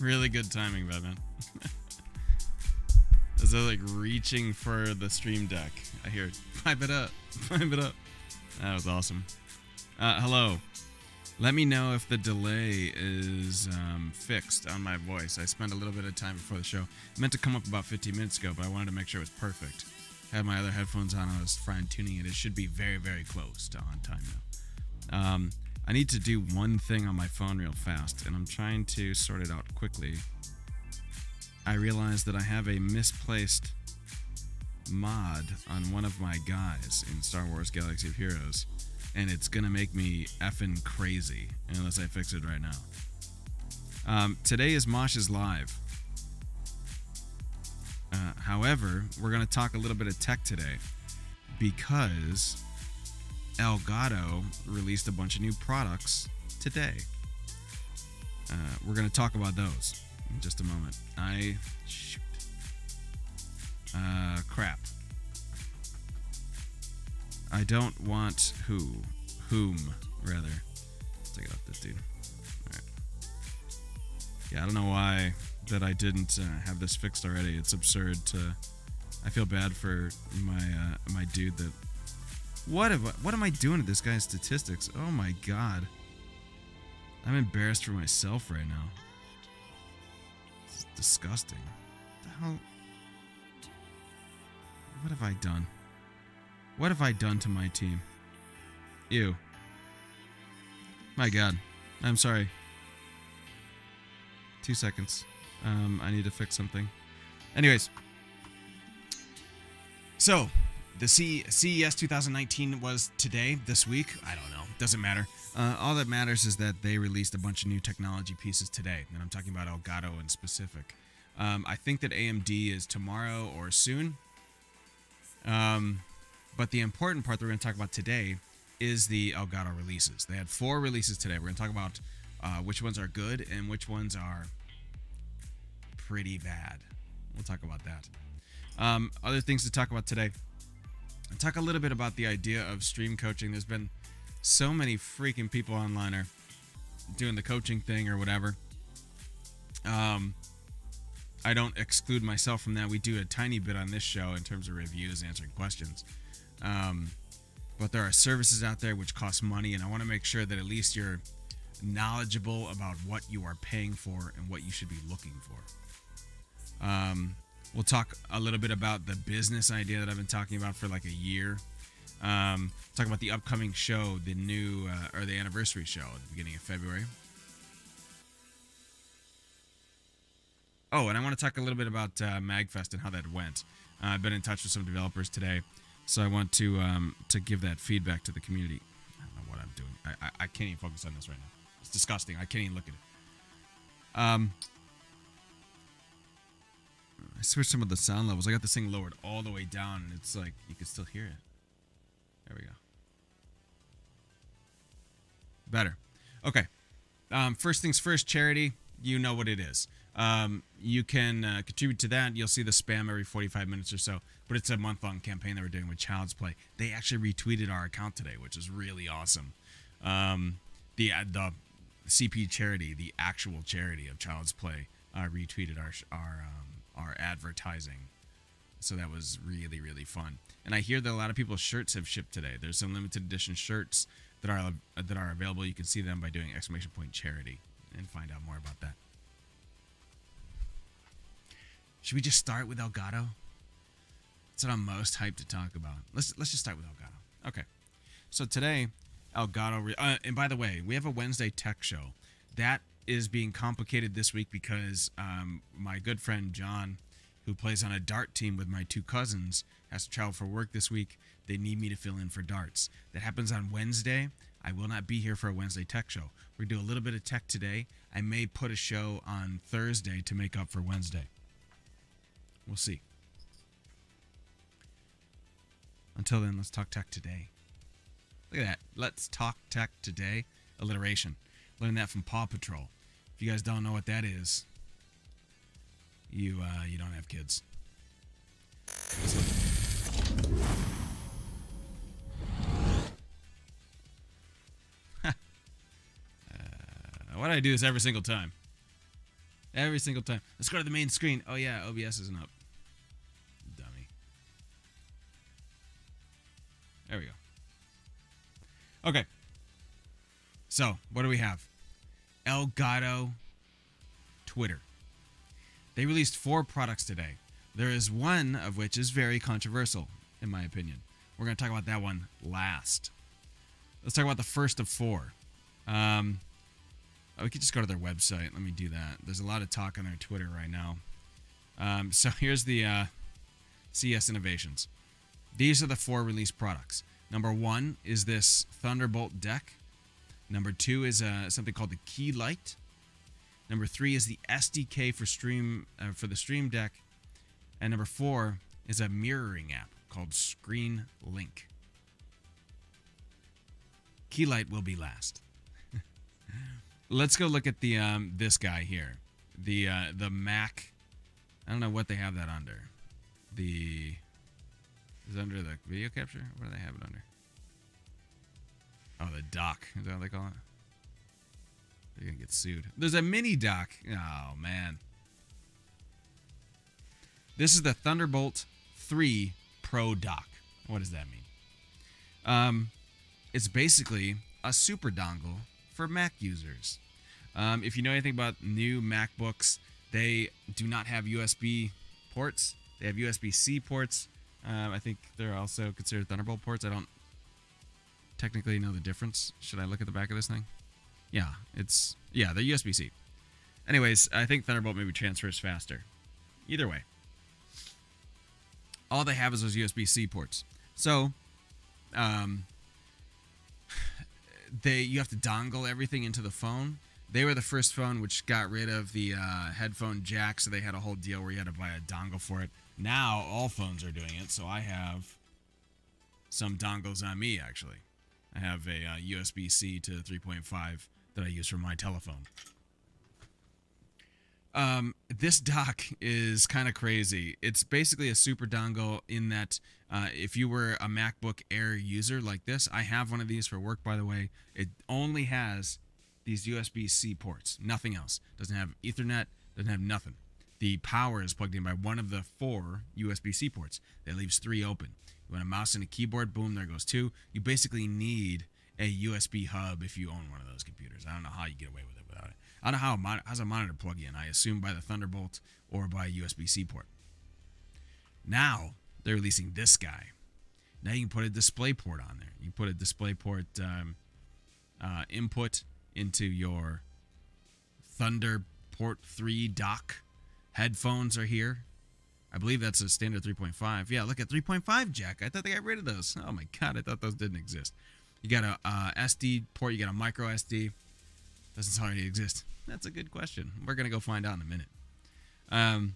Really good timing, Batman. As I like reaching for the stream deck, I hear pipe it up, pipe it up. That was awesome. Uh, hello. Let me know if the delay is um, fixed on my voice. I spent a little bit of time before the show. I meant to come up about 15 minutes ago, but I wanted to make sure it was perfect. had my other headphones on. I was fine tuning it. It should be very, very close to on time now. Um, I need to do one thing on my phone real fast, and I'm trying to sort it out quickly. I realize that I have a misplaced mod on one of my guys in Star Wars Galaxy of Heroes and it's gonna make me effing crazy unless I fix it right now. Um, today is Mosh's live. Uh, however, we're gonna talk a little bit of tech today because Elgato released a bunch of new products today. Uh, we're gonna talk about those in just a moment. I shoot. Uh, crap. I don't want who. Whom, rather. Let's take it off this dude. Yeah, I don't know why that I didn't uh, have this fixed already. It's absurd to. I feel bad for my uh, my dude that. What have I, what am I doing to this guy's statistics? Oh my god. I'm embarrassed for myself right now. It's disgusting. What the hell? What have I done? What have I done to my team? Ew. My god. I'm sorry. Two seconds. Um, I need to fix something. Anyways. So, the C- CES 2019 was today, this week. I don't know. Doesn't matter. Uh, all that matters is that they released a bunch of new technology pieces today. And I'm talking about Elgato in specific. Um, I think that AMD is tomorrow or soon. Um, but the important part that we're going to talk about today is the Elgato releases. They had four releases today. We're going to talk about uh, which ones are good and which ones are pretty bad. We'll talk about that. Um, other things to talk about today. Talk a little bit about the idea of stream coaching. There's been so many freaking people online are doing the coaching thing or whatever. Um, I don't exclude myself from that. We do a tiny bit on this show in terms of reviews, answering questions. Um, but there are services out there which cost money, and I want to make sure that at least you're knowledgeable about what you are paying for and what you should be looking for. Um, we'll talk a little bit about the business idea that I've been talking about for like a year. Um, talk about the upcoming show, the new uh, or the anniversary show at the beginning of February. Oh, and I want to talk a little bit about uh, Magfest and how that went. Uh, I've been in touch with some developers today, so I want to um, to give that feedback to the community. I don't know what I'm doing. I, I, I can't even focus on this right now. It's disgusting. I can't even look at it. Um, I switched some of the sound levels. I got this thing lowered all the way down, and it's like you can still hear it. There we go. Better. Okay. Um, first things first, charity. You know what it is. Um, you can uh, contribute to that. You'll see the spam every 45 minutes or so. But it's a month long campaign that we're doing with Child's Play. They actually retweeted our account today, which is really awesome. Um, the uh, the CP charity, the actual charity of Child's Play, uh, retweeted our our um, our advertising. So that was really really fun. And I hear that a lot of people's shirts have shipped today. There's some limited edition shirts that are that are available. You can see them by doing exclamation point charity and find out more about that. Should we just start with Elgato? That's what I'm most hyped to talk about. Let's let's just start with Elgato. Okay. So today, Elgato. Uh, and by the way, we have a Wednesday tech show. That is being complicated this week because um, my good friend John, who plays on a dart team with my two cousins, has to travel for work this week. They need me to fill in for darts. That happens on Wednesday. I will not be here for a Wednesday tech show. We're do a little bit of tech today. I may put a show on Thursday to make up for Wednesday. We'll see. Until then, let's talk tech today. Look at that. Let's talk tech today. Alliteration. Learned that from Paw Patrol. If you guys don't know what that is, you uh, you don't have kids. uh, why do I do this every single time? Every single time. Let's go to the main screen. Oh yeah, OBS isn't up. Dummy. There we go. Okay. So, what do we have? Elgato Twitter. They released four products today. There is one of which is very controversial, in my opinion. We're going to talk about that one last. Let's talk about the first of four. Um, oh, we could just go to their website. Let me do that. There's a lot of talk on their Twitter right now. Um, so here's the uh, CES Innovations. These are the four released products. Number one is this Thunderbolt deck. Number two is uh, something called the Key Light. Number three is the SDK for Stream uh, for the Stream Deck, and number four is a mirroring app called Screen Link. Keylight will be last. Let's go look at the um, this guy here, the uh, the Mac. I don't know what they have that under. The is under the video capture. What do they have it under? Oh, the dock. Is that what they call it? They're gonna get sued. There's a mini dock. Oh man. This is the Thunderbolt 3 Pro dock. What does that mean? Um, it's basically a super dongle for Mac users. Um, if you know anything about new MacBooks, they do not have USB ports. They have USB-C ports. Um, I think they're also considered Thunderbolt ports. I don't technically know the difference. Should I look at the back of this thing? Yeah, it's yeah, they're USB-C. Anyways, I think Thunderbolt maybe transfers faster. Either way, all they have is those USB-C ports. So, um, they you have to dongle everything into the phone. They were the first phone which got rid of the uh, headphone jack, so they had a whole deal where you had to buy a dongle for it. Now all phones are doing it, so I have some dongles on me actually. I have a uh, USB-C to 3.5 that I use for my telephone. Um, this dock is kind of crazy. It's basically a super dongle in that uh, if you were a MacBook Air user like this, I have one of these for work, by the way. It only has these USB C ports, nothing else. Doesn't have Ethernet, doesn't have nothing. The power is plugged in by one of the four USB C ports. That leaves three open. Want a mouse and a keyboard, boom, there goes two. You basically need a USB hub if you own one of those computers. I don't know how you get away with it without it. I don't know how a mon- how's a monitor plug in. I assume by the Thunderbolt or by a USB C port. Now they're releasing this guy. Now you can put a display port on there. You put a display port um, uh, input into your Thunder Port 3 dock. Headphones are here. I believe that's a standard 3.5. Yeah, look at 3.5 jack. I thought they got rid of those. Oh my god, I thought those didn't exist. You got a uh, SD port. You got a micro SD. Doesn't already exist. That's a good question. We're gonna go find out in a minute. Um,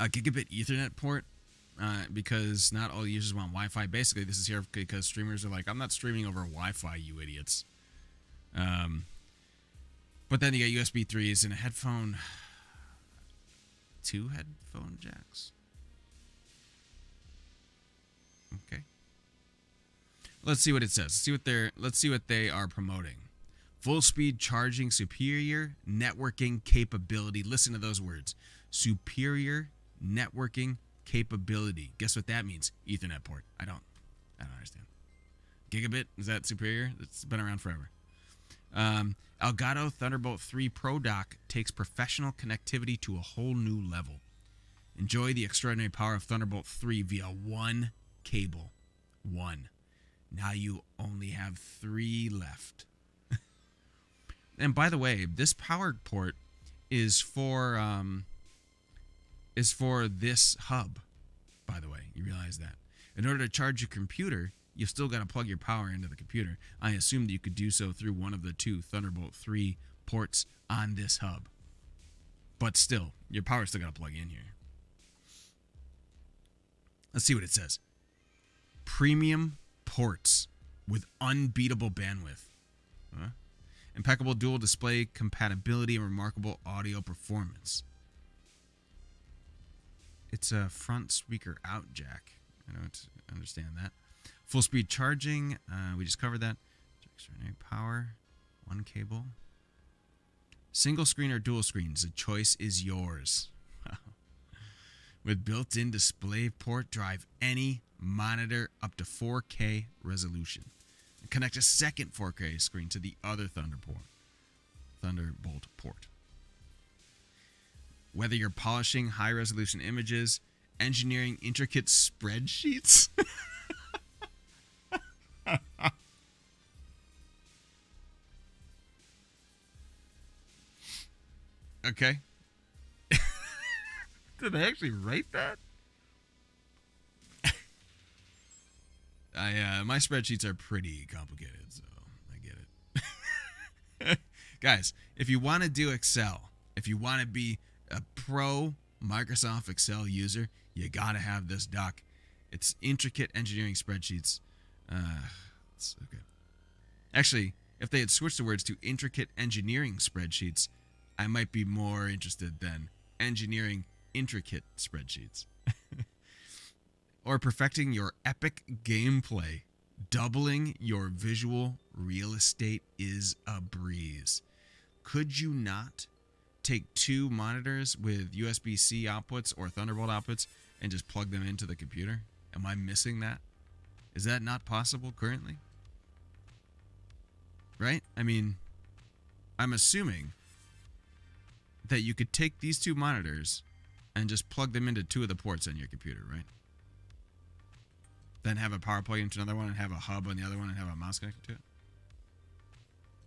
a gigabit Ethernet port. Uh, because not all users want Wi-Fi. Basically, this is here because streamers are like, I'm not streaming over Wi-Fi, you idiots. Um, but then you got USB 3s and a headphone, two headphone jacks. Okay. Let's see what it says. Let's see what they're let's see what they are promoting. Full speed charging, superior networking capability. Listen to those words. Superior networking capability. Guess what that means? Ethernet port. I don't I don't understand. Gigabit, is that superior? It's been around forever. Um, Elgato Thunderbolt 3 Pro Dock takes professional connectivity to a whole new level. Enjoy the extraordinary power of Thunderbolt 3 via one cable. One. Now you only have three left. and by the way, this power port is for um, is for this hub. By the way, you realize that. In order to charge your computer, you've still got to plug your power into the computer. I assume that you could do so through one of the two Thunderbolt 3 ports on this hub. But still, your power's still got to plug in here. Let's see what it says. Premium ports with unbeatable bandwidth. Huh? Impeccable dual display compatibility and remarkable audio performance. It's a front speaker out jack. I don't understand that. Full speed charging. Uh, we just covered that. Extraordinary power. One cable. Single screen or dual screens, the choice is yours. With built in display port, drive any monitor up to 4K resolution. And connect a second 4K screen to the other Thunderbolt, Thunderbolt port. Whether you're polishing high resolution images, engineering intricate spreadsheets, okay. Did they actually write that? I uh, my spreadsheets are pretty complicated, so I get it. Guys, if you want to do Excel, if you want to be a pro Microsoft Excel user, you got to have this doc. It's intricate engineering spreadsheets. Uh, it's okay. Actually, if they had switched the words to intricate engineering spreadsheets, I might be more interested than engineering intricate spreadsheets. or perfecting your epic gameplay. Doubling your visual real estate is a breeze. Could you not take two monitors with USB C outputs or Thunderbolt outputs and just plug them into the computer? Am I missing that? Is that not possible currently? Right? I mean, I'm assuming that you could take these two monitors and just plug them into two of the ports on your computer, right? Then have a power plug into another one and have a hub on the other one and have a mouse connected to it.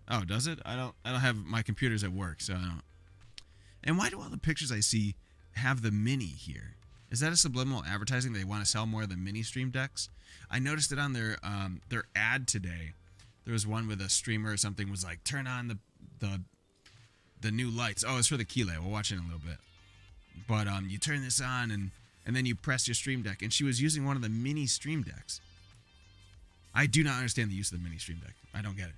Oh, does it? I don't. I don't have my computers at work, so I don't. And why do all the pictures I see have the mini here? Is that a subliminal advertising? They want to sell more of the mini stream decks. I noticed it on their um, their ad today. There was one with a streamer or something was like, turn on the the the new lights. Oh, it's for the Key Light. We'll watch it in a little bit. But um, you turn this on and and then you press your stream deck. And she was using one of the mini stream decks. I do not understand the use of the mini stream deck. I don't get it.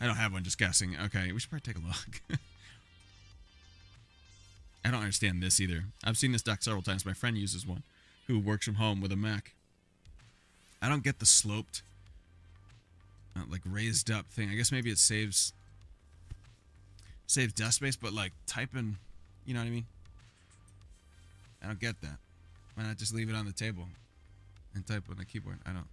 I don't have one, just guessing. Okay, we should probably take a look. I don't understand this either. I've seen this deck several times. My friend uses one who works from home with a Mac. I don't get the sloped, uh, like raised up thing. I guess maybe it saves saves desk space, but like typing, you know what I mean? I don't get that. Why not just leave it on the table and type on the keyboard? I don't.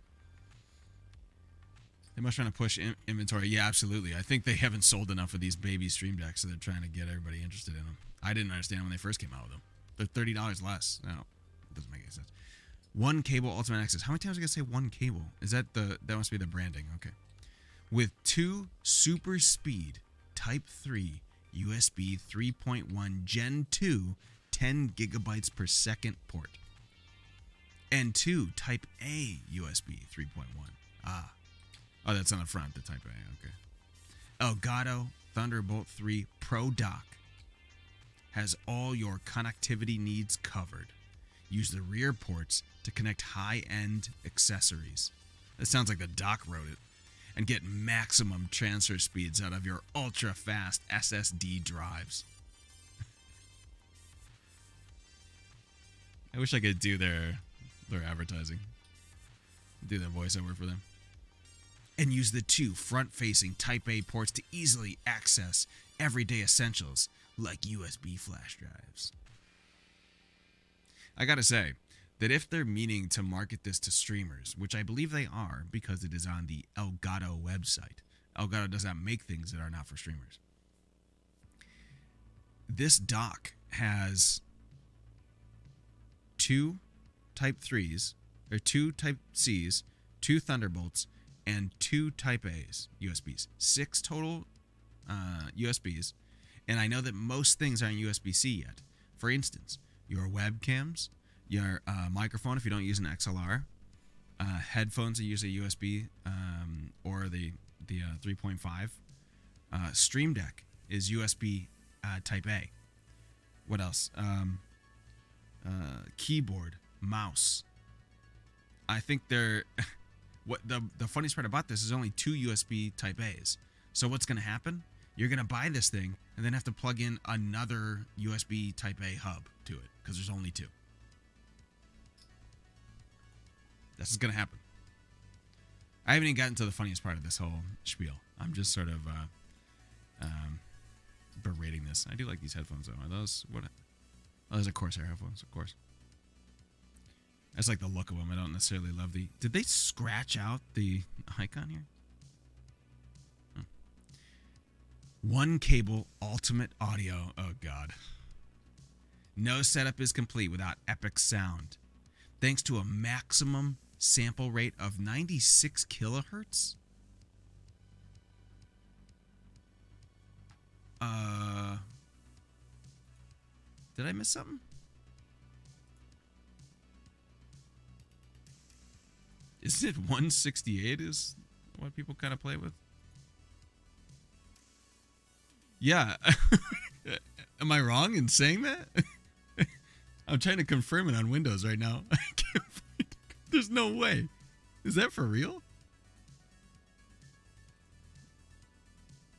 They must try to push in- inventory. Yeah, absolutely. I think they haven't sold enough of these baby Stream Decks, so they're trying to get everybody interested in them. I didn't understand when they first came out with them. They're thirty dollars less. No, it doesn't make any sense. One cable Ultimate Access. How many times are I gonna say one cable? Is that the that must be the branding? Okay. With two super speed Type 3 USB 3.1 Gen 2 10 gigabytes per second port. And two Type A USB 3.1. Ah. Oh, that's on the front, the Type A. Okay. Elgato Thunderbolt 3 Pro Dock has all your connectivity needs covered. Use the rear ports to connect high end accessories. That sounds like the dock wrote it. And get maximum transfer speeds out of your ultra fast SSD drives. I wish I could do their their advertising. Do their voiceover for them. And use the two front facing Type A ports to easily access everyday essentials like USB flash drives. I gotta say that if they're meaning to market this to streamers, which I believe they are because it is on the Elgato website, Elgato does not make things that are not for streamers. This dock has two Type 3s, or two Type Cs, two Thunderbolts, and two Type A's USBs. Six total uh, USBs. And I know that most things aren't USB C yet. For instance, your webcams, your uh, microphone if you don't use an XLR, uh, headphones that use a USB um, or the the uh, 3.5. Uh, Stream Deck is USB uh, Type A. What else? Um, keyboard, mouse. I think they're what the the funniest part about this is only two USB Type A's. So what's going to happen? You're going to buy this thing and then have to plug in another USB Type A hub to it because there's only two. This is to happen. I haven't even gotten to the funniest part of this whole spiel. I'm just sort of uh, um, berating this. I do like these headphones though. Are those what? Oh, those are Corsair headphones, of course. Just like the look of them. I don't necessarily love the. Did they scratch out the icon here? Hmm. One cable ultimate audio. Oh god. No setup is complete without epic sound. Thanks to a maximum sample rate of 96 kilohertz. Uh, did I miss something? Is it 168 is what people kind of play with? Yeah. Am I wrong in saying that? I'm trying to confirm it on Windows right now. There's no way. Is that for real?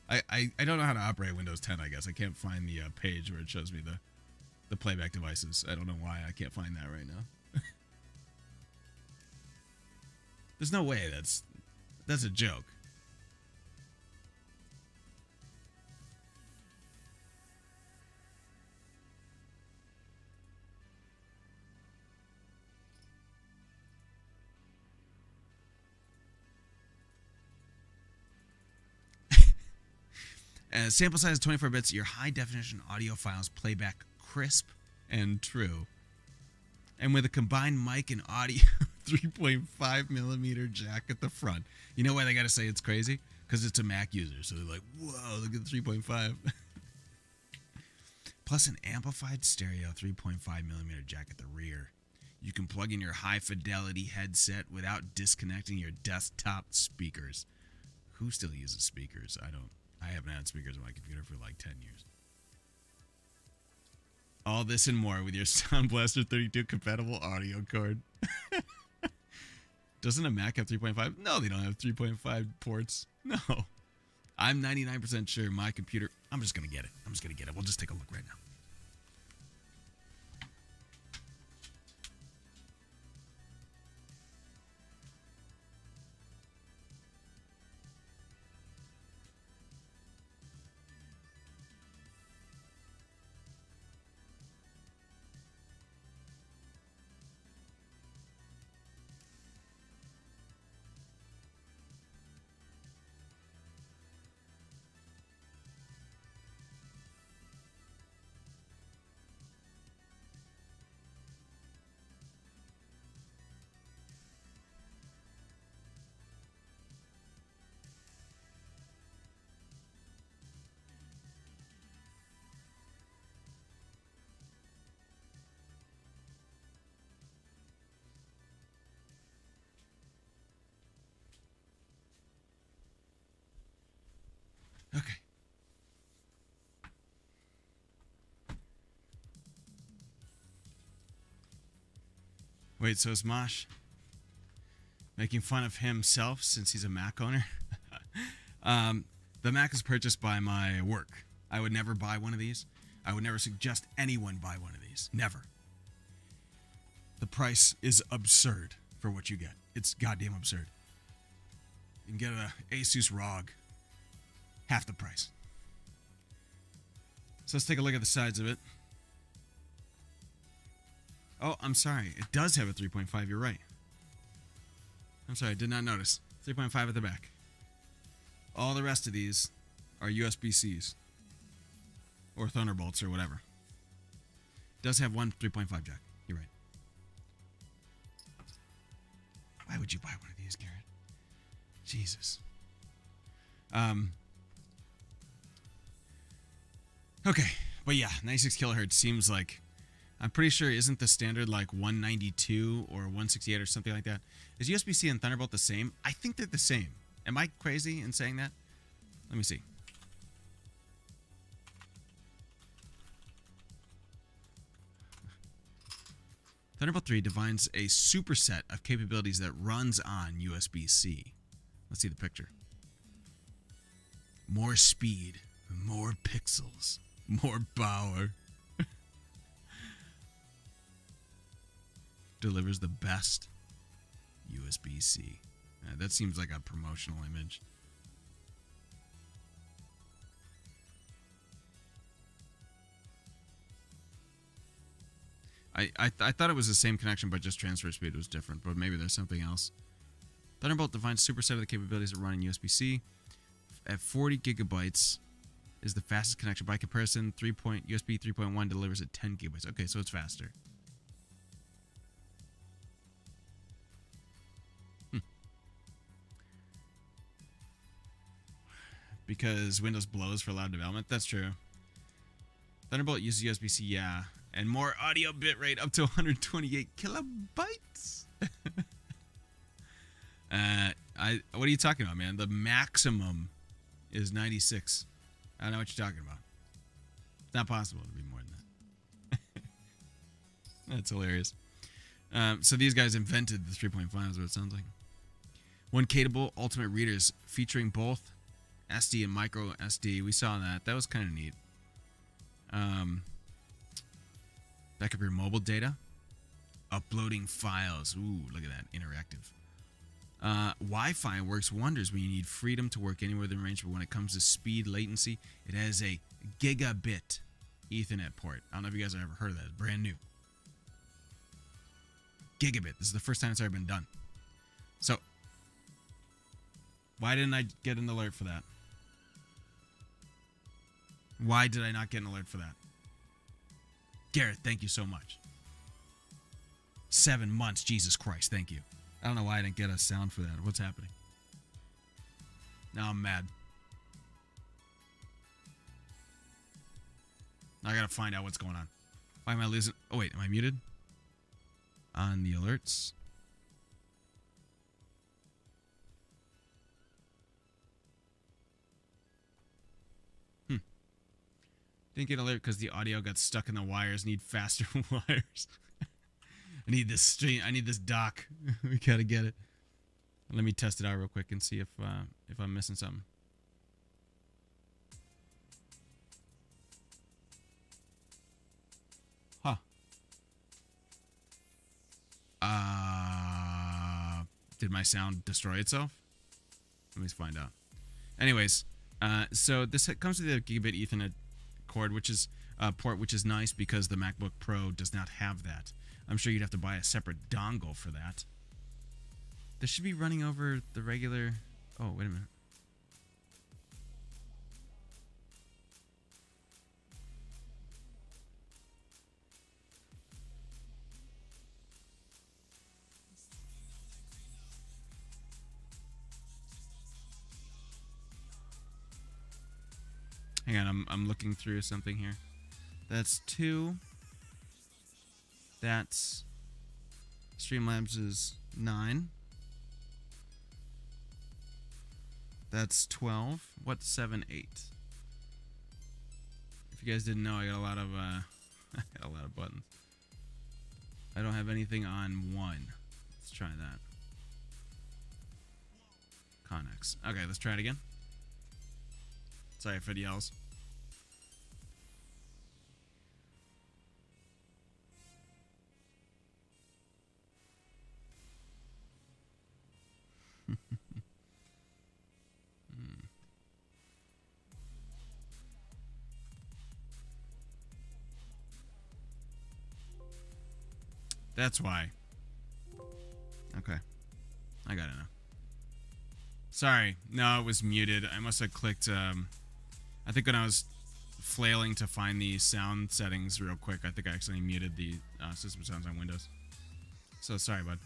I, I, I don't know how to operate Windows 10, I guess. I can't find the uh, page where it shows me the, the playback devices. I don't know why I can't find that right now. There's no way that's that's a joke. Uh, sample size 24 bits. Your high definition audio files playback crisp and true. And with a combined mic and audio 3.5 millimeter jack at the front. You know why they got to say it's crazy? Because it's a Mac user. So they're like, whoa, look at the 3.5. Plus an amplified stereo 3.5 millimeter jack at the rear. You can plug in your high fidelity headset without disconnecting your desktop speakers. Who still uses speakers? I don't. I haven't had speakers on my computer for like 10 years. All this and more with your Sound Blaster 32 compatible audio cord. Doesn't a Mac have 3.5? No, they don't have 3.5 ports. No. I'm 99% sure my computer. I'm just going to get it. I'm just going to get it. We'll just take a look right now. Wait, so is Mosh making fun of himself since he's a Mac owner? um, the Mac is purchased by my work. I would never buy one of these. I would never suggest anyone buy one of these. Never. The price is absurd for what you get. It's goddamn absurd. You can get a Asus ROG half the price. So let's take a look at the sides of it. Oh, I'm sorry. It does have a 3.5. You're right. I'm sorry. I did not notice. 3.5 at the back. All the rest of these are USB-Cs or Thunderbolts or whatever. It does have one 3.5 jack. You're right. Why would you buy one of these, Garrett? Jesus. Um, Okay, but yeah, 96 kilohertz seems like I'm pretty sure isn't the standard like 192 or 168 or something like that. Is USB-C and Thunderbolt the same? I think they're the same. Am I crazy in saying that? Let me see. Thunderbolt 3 defines a superset of capabilities that runs on USB-C. Let's see the picture. More speed, more pixels, more power. delivers the best USB-C. That seems like a promotional image. I, I, th I, thought it was the same connection, but just transfer speed was different. But maybe there's something else. Thunderbolt defines superset of the capabilities of running USB-C. At 40 gigabytes is the fastest connection. By comparison, 3 point, USB 3.1 delivers at 10 gigabytes. Okay, so it's faster. Because Windows blows for loud development. That's true. Thunderbolt uses USB-C, yeah, and more audio bitrate up to 128 kilobytes. uh, I what are you talking about, man? The maximum is 96. I don't know what you're talking about. It's not possible to be more than that. That's hilarious. Um, so these guys invented the 3.5 is what it sounds like. One Cable Ultimate Readers featuring both SD and micro SD. We saw that. That was kind of neat. Um, backup your mobile data. Uploading files. Ooh, look at that. Interactive. Uh, Wi-Fi works wonders when you need freedom to work anywhere within range, but when it comes to speed latency, it has a gigabit Ethernet port. I don't know if you guys have ever heard of that. It's brand new. Gigabit. This is the first time it's ever been done. So, why didn't I get an alert for that? Why did I not get an alert for that? Garrett, thank you so much. Seven months, Jesus Christ, thank you. I don't know why I didn't get a sound for that. What's happening? Now I'm mad. I gotta find out what's going on. Why am I losing? Oh, wait, am I muted? On the alerts. Didn't get alert because the audio got stuck in the wires. Need faster wires. I need this stream. I need this dock. we gotta get it. Let me test it out real quick and see if uh, if I'm missing something. Huh. Uh, did my sound destroy itself? Let me find out. Anyways, uh, so this comes with a gigabit Ethernet cord, which is uh, port, which is nice because the MacBook Pro does not have that. I'm sure you'd have to buy a separate dongle for that. This should be running over the regular... Oh, wait a minute. Hang on, I'm, I'm looking through something here. That's two. That's Streamlabs is 9. That's 12. What's 7, 8? If you guys didn't know, I got a lot of, uh, I got a lot of buttons. I don't have anything on 1. Let's try that. Connex. Okay, let's try it again. Sorry for the yells. That's why. Okay. I gotta know. Sorry. No, it was muted. I must have clicked, um... I think when I was flailing to find the sound settings real quick, I think I accidentally muted the uh, system sounds on Windows. So sorry, bud.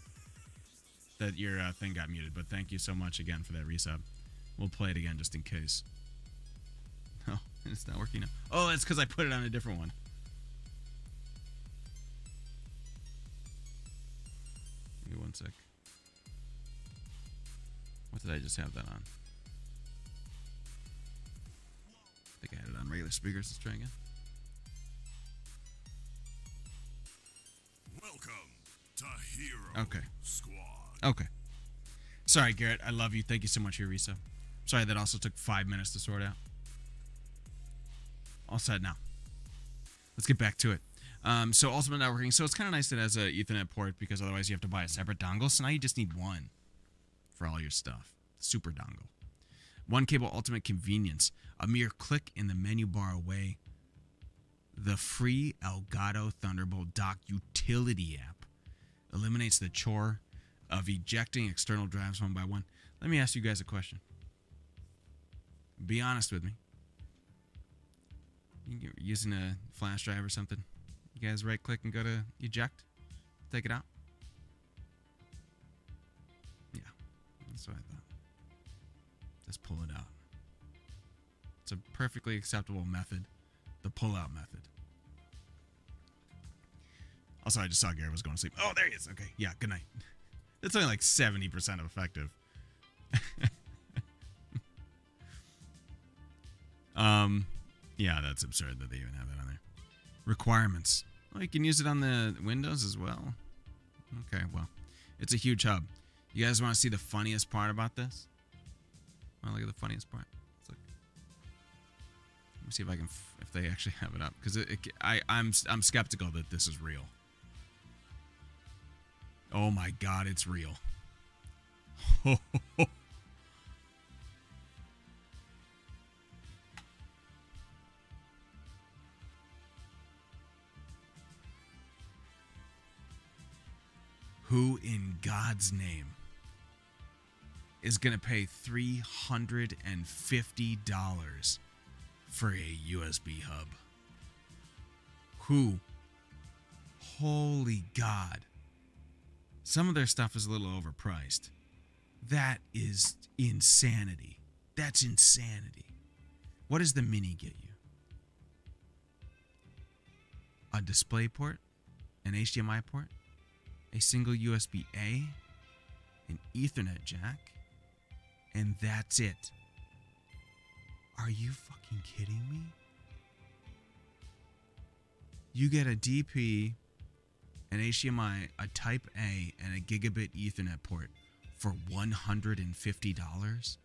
That your uh, thing got muted, but thank you so much again for that resub. We'll play it again just in case. Oh, it's not working now. Oh, it's because I put it on a different one. Give me one sec. What did I just have that on? I think I had it on regular speakers. Let's try again. Welcome to Hero Okay. Squad. Okay. Sorry, Garrett. I love you. Thank you so much resub. Sorry that also took five minutes to sort out. All set now. Let's get back to it. Um, so Ultimate Networking. So it's kind of nice that it has a Ethernet port because otherwise you have to buy a separate dongle. So now you just need one for all your stuff. Super dongle. One cable Ultimate Convenience. A mere click in the menu bar away. The free Elgato Thunderbolt dock utility app eliminates the chore of ejecting external drives one by one. Let me ask you guys a question. Be honest with me. You using a flash drive or something? You guys right click and go to eject? Take it out? Yeah, that's what I thought. Just pull it out. It's a perfectly acceptable method, the pull out method. Also, I just saw Gary was going to sleep. Oh, there he is. Okay, yeah, good night. It's only like 70% effective. um, yeah, that's absurd that they even have that on there. Requirements. Oh, you can use it on the Windows as well. Okay, well, it's a huge hub. You guys want to see the funniest part about this? Want to look at the funniest part? Let's look. Let me see if I can, if they actually have it up, because I, I'm, I'm skeptical that this is real. Oh my God, it's real. Who in God's name is going to pay $350 for a USB hub? Who? Holy God. Some of their stuff is a little overpriced. That is insanity. That's insanity. What does the Mini get you? A display port, an HDMI port, a single USB A, an Ethernet jack, and that's it. Are you fucking kidding me? You get a DP, an HDMI, a Type A, and a gigabit Ethernet port for $150?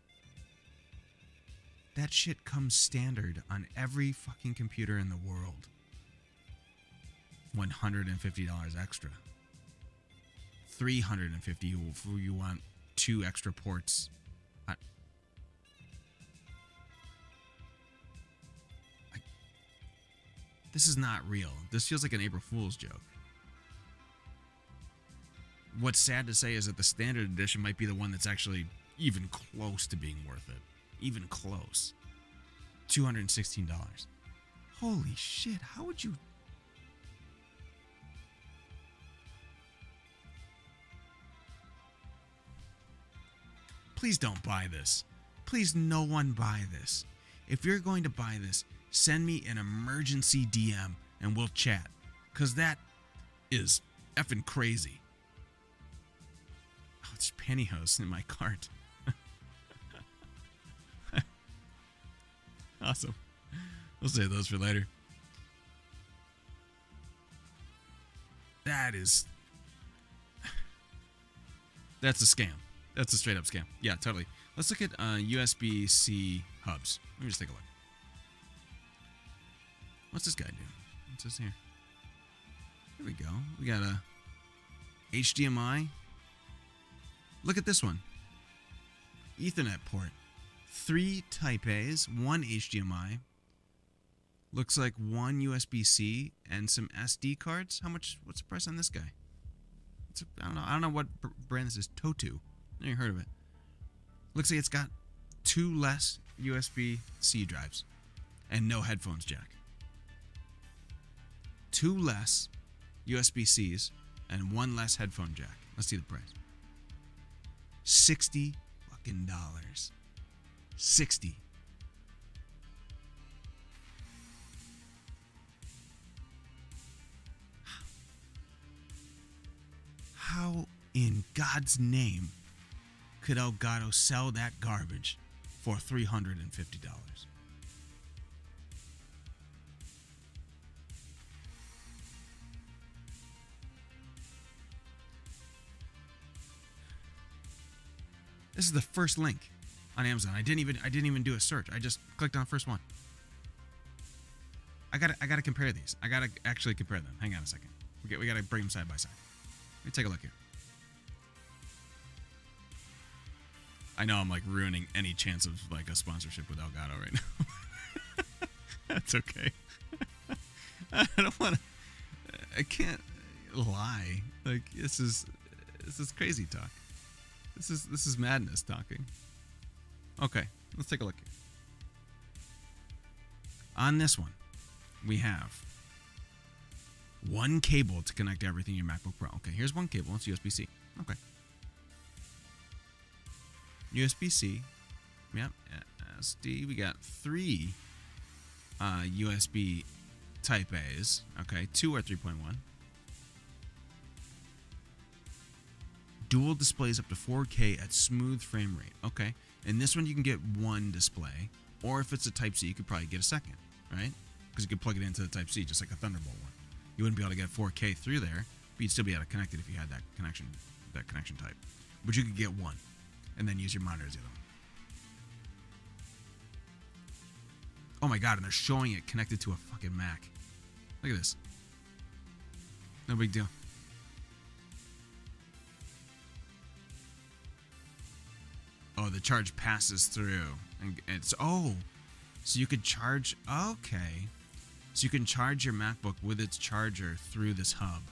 That shit comes standard on every fucking computer in the world. $150 extra. 350 if you want two extra ports. I, I, this is not real. This feels like an April Fool's joke. What's sad to say is that the standard edition might be the one that's actually even close to being worth it. Even close. $216. Holy shit, how would you Please don't buy this. Please, no one buy this. If you're going to buy this, send me an emergency DM and we'll chat. Because that is effing crazy. Oh, it's pantyhose in my cart. awesome. We'll save those for later. That is. That's a scam. That's a straight up scam. Yeah, totally. Let's look at uh, USB C hubs. Let me just take a look. What's this guy do? What's this here? Here we go. We got a HDMI. Look at this one. Ethernet port. Three Type A's, one HDMI. Looks like one USB C and some SD cards. How much? What's the price on this guy? A, I don't know. I don't know what brand this is. Totu. Never heard of it. Looks like it's got two less USB C drives and no headphones jack. Two less USB Cs and one less headphone jack. Let's see the price. 60 fucking dollars. 60. How in God's name could Elgato sell that garbage for $350? This is the first link on Amazon. I didn't even I didn't even do a search. I just clicked on the first one. I gotta I gotta compare these. I gotta actually compare them. Hang on a second. We, get, we gotta bring them side by side. Let me take a look here. I know I'm like ruining any chance of like a sponsorship with Elgato right now. That's okay. I don't want to. I can't lie. Like this is this is crazy talk. This is this is madness talking. Okay, let's take a look. Here. On this one, we have one cable to connect everything in your MacBook Pro. Okay, here's one cable. It's USB C. Okay. USB C. Yep. SD. We got three uh, USB Type A's. Okay, two or 3.1. Dual displays up to 4K at smooth frame rate. Okay, and this one you can get one display, or if it's a Type C, you could probably get a second, right? Because you could plug it into the Type C just like a Thunderbolt one. You wouldn't be able to get 4K through there, but you'd still be able to connect it if you had that connection, that connection type. But you could get one, and then use your monitor as the other one. Oh my god, and they're showing it connected to a fucking Mac. Look at this. No big deal. Oh, the charge passes through. And it's oh. So you could charge okay. So you can charge your MacBook with its charger through this hub.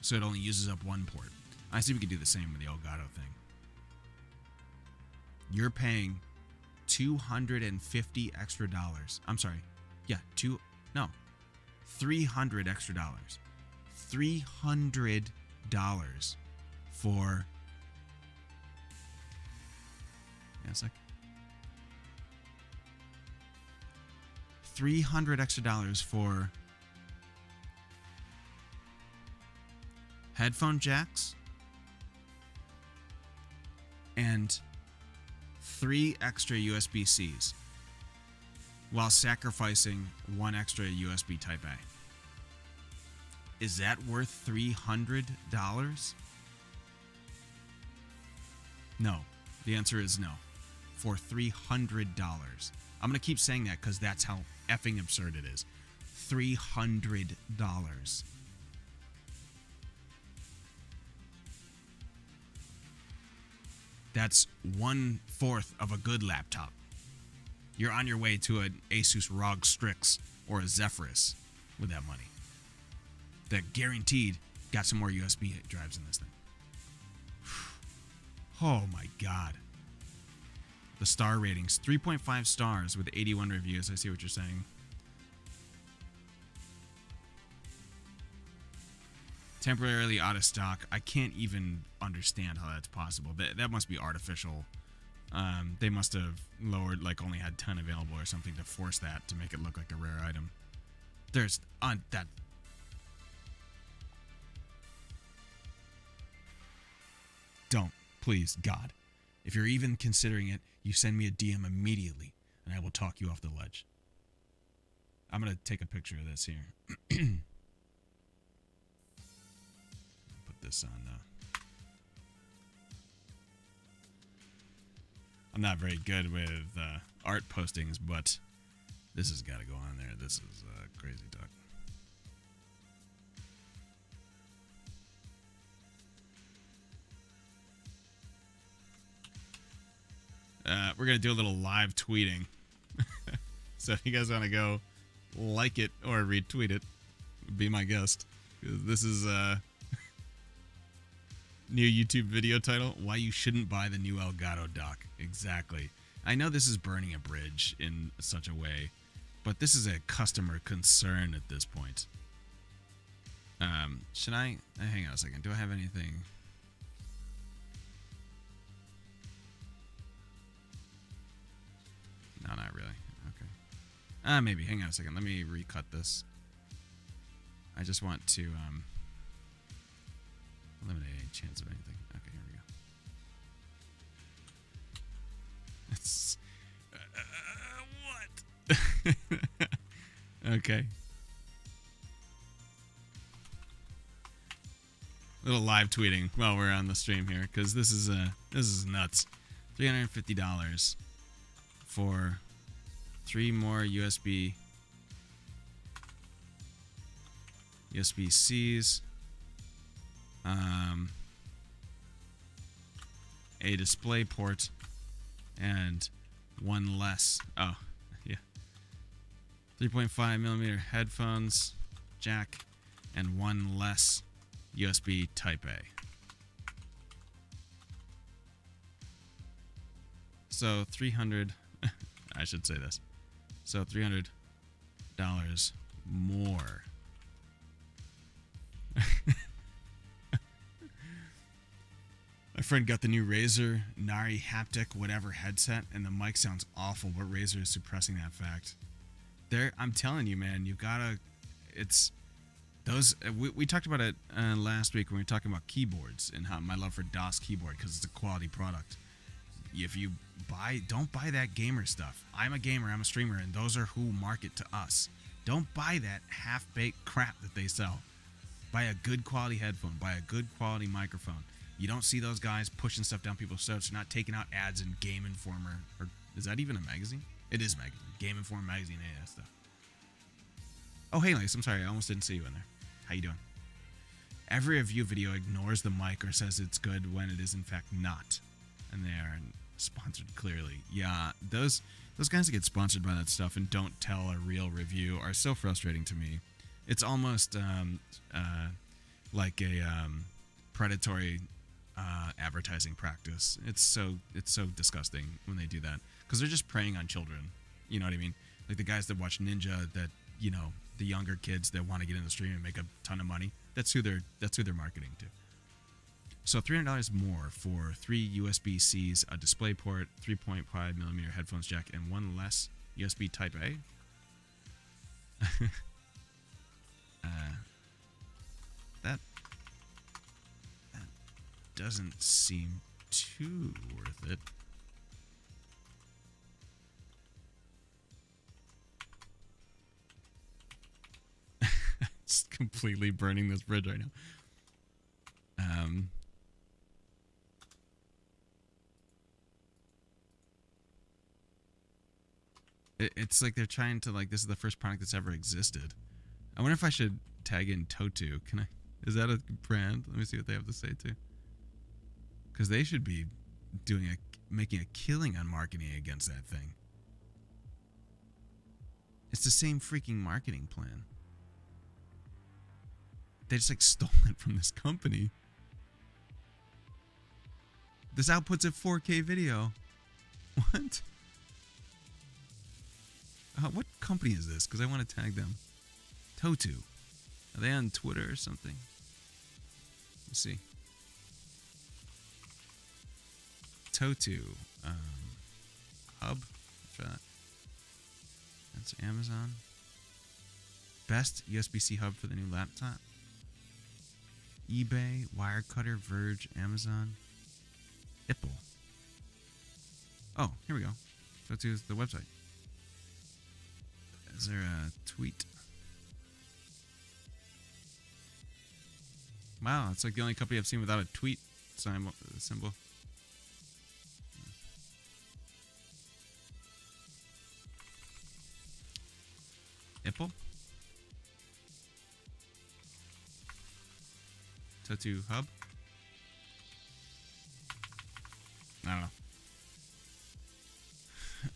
So it only uses up one port. I see we could do the same with the Elgato thing. You're paying 250 extra dollars. I'm sorry. Yeah, two no. 300 extra dollars. 300 dollars for yeah, a sec. 300 extra dollars for headphone jacks and three extra USB Cs while sacrificing one extra USB Type A. Is that worth $300? No. The answer is no. For $300. I'm going to keep saying that because that's how effing absurd it is. $300. That's one fourth of a good laptop. You're on your way to an Asus ROG Strix or a Zephyrus with that money. That guaranteed got some more USB drives in this thing. Oh my god. The star ratings 3.5 stars with 81 reviews. I see what you're saying. Temporarily out of stock. I can't even understand how that's possible. That, that must be artificial. Um, they must have lowered, like, only had 10 available or something to force that to make it look like a rare item. There's on that. Don't, please, God. If you're even considering it, you send me a DM immediately and I will talk you off the ledge. I'm going to take a picture of this here. this on. Uh, I'm not very good with uh, art postings, but this has got to go on there. This is uh, crazy talk. Uh, we're gonna do a little live tweeting. so if you guys want to go like it or retweet it, be my guest. This is a new YouTube video title: Why you shouldn't buy the new Elgato dock. Exactly. I know this is burning a bridge in such a way, but this is a customer concern at this point. Um, should I? Uh, hang on a second. Do I have anything? No, not really. Okay. Uh, maybe. Hang on a second. Let me recut this. I just want to um, eliminate any chance of anything. Okay, here we go. It's uh, what? okay. Little live tweeting while we're on the stream here because this is uh this is nuts. Three hundred and fifty dollars for three more USB USB C's, um, a display port, and one less. Oh, yeah. 3.5 millimeter headphones, jack and one less USB Type A. So 300 I should say this. So $300 more. My friend got the new Razer Nari Haptic whatever headset, and the mic sounds awful, but Razer is suppressing that fact. There, I'm telling you, man, you gotta. It's those. uh, We, we talked about it uh, last week when we were talking about keyboards and how my love for Das Keyboard because it's a quality product. If you buy, don't buy that gamer stuff. I'm a gamer, I'm a streamer, and those are who market to us. Don't buy that half-baked crap that they sell. Buy a good quality headphone. Buy a good quality microphone. You don't see those guys pushing stuff down people's throats. They're not taking out ads in Game Informer. Or is that even a magazine? It is magazine. Game Informer magazine, of that stuff. Oh, hey, Lace. I'm sorry. I almost didn't see you in there. How you doing? Every review video ignores the mic or says it's good when it is in fact not. And they are sponsored clearly. Yeah, those those guys that get sponsored by that stuff and don't tell a real review are so frustrating to me. It's almost um, uh, like a um, predatory uh, advertising practice. It's so it's so disgusting when they do that because they're just preying on children. You know what I mean? Like the guys that watch Ninja, that you know, the younger kids that want to get in the stream and make a ton of money. That's who they're that's who they're marketing to. So three hundred dollars more for three USB Cs, a three point five millimeter headphones jack, and one less USB Type A. uh, doesn't seem too worth it. Just completely burning this bridge right now. Um, it, it's like they're trying to like this is the first product that's ever existed. I wonder if I should tag in Totu. Can I? Is that a brand? Let me see what they have to say too. Because they should be doing a making a killing on marketing against that thing. It's the same freaking marketing plan. They just like stole it from this company. This outputs a 4K video. What? Uh, what company is this? Because I want to tag them. Totu. Are they on Twitter or something? Let's see. Totu. Um, Hub. That. That's Amazon. Best USB-C hub for the new laptop. eBay, Wirecutter, Verge, Amazon, Ipple. Oh, here we go. Totu is the website. Is there a tweet? Wow, it's like the only company I've seen without a tweet symbol. Ipple? Totu Hub? I don't know.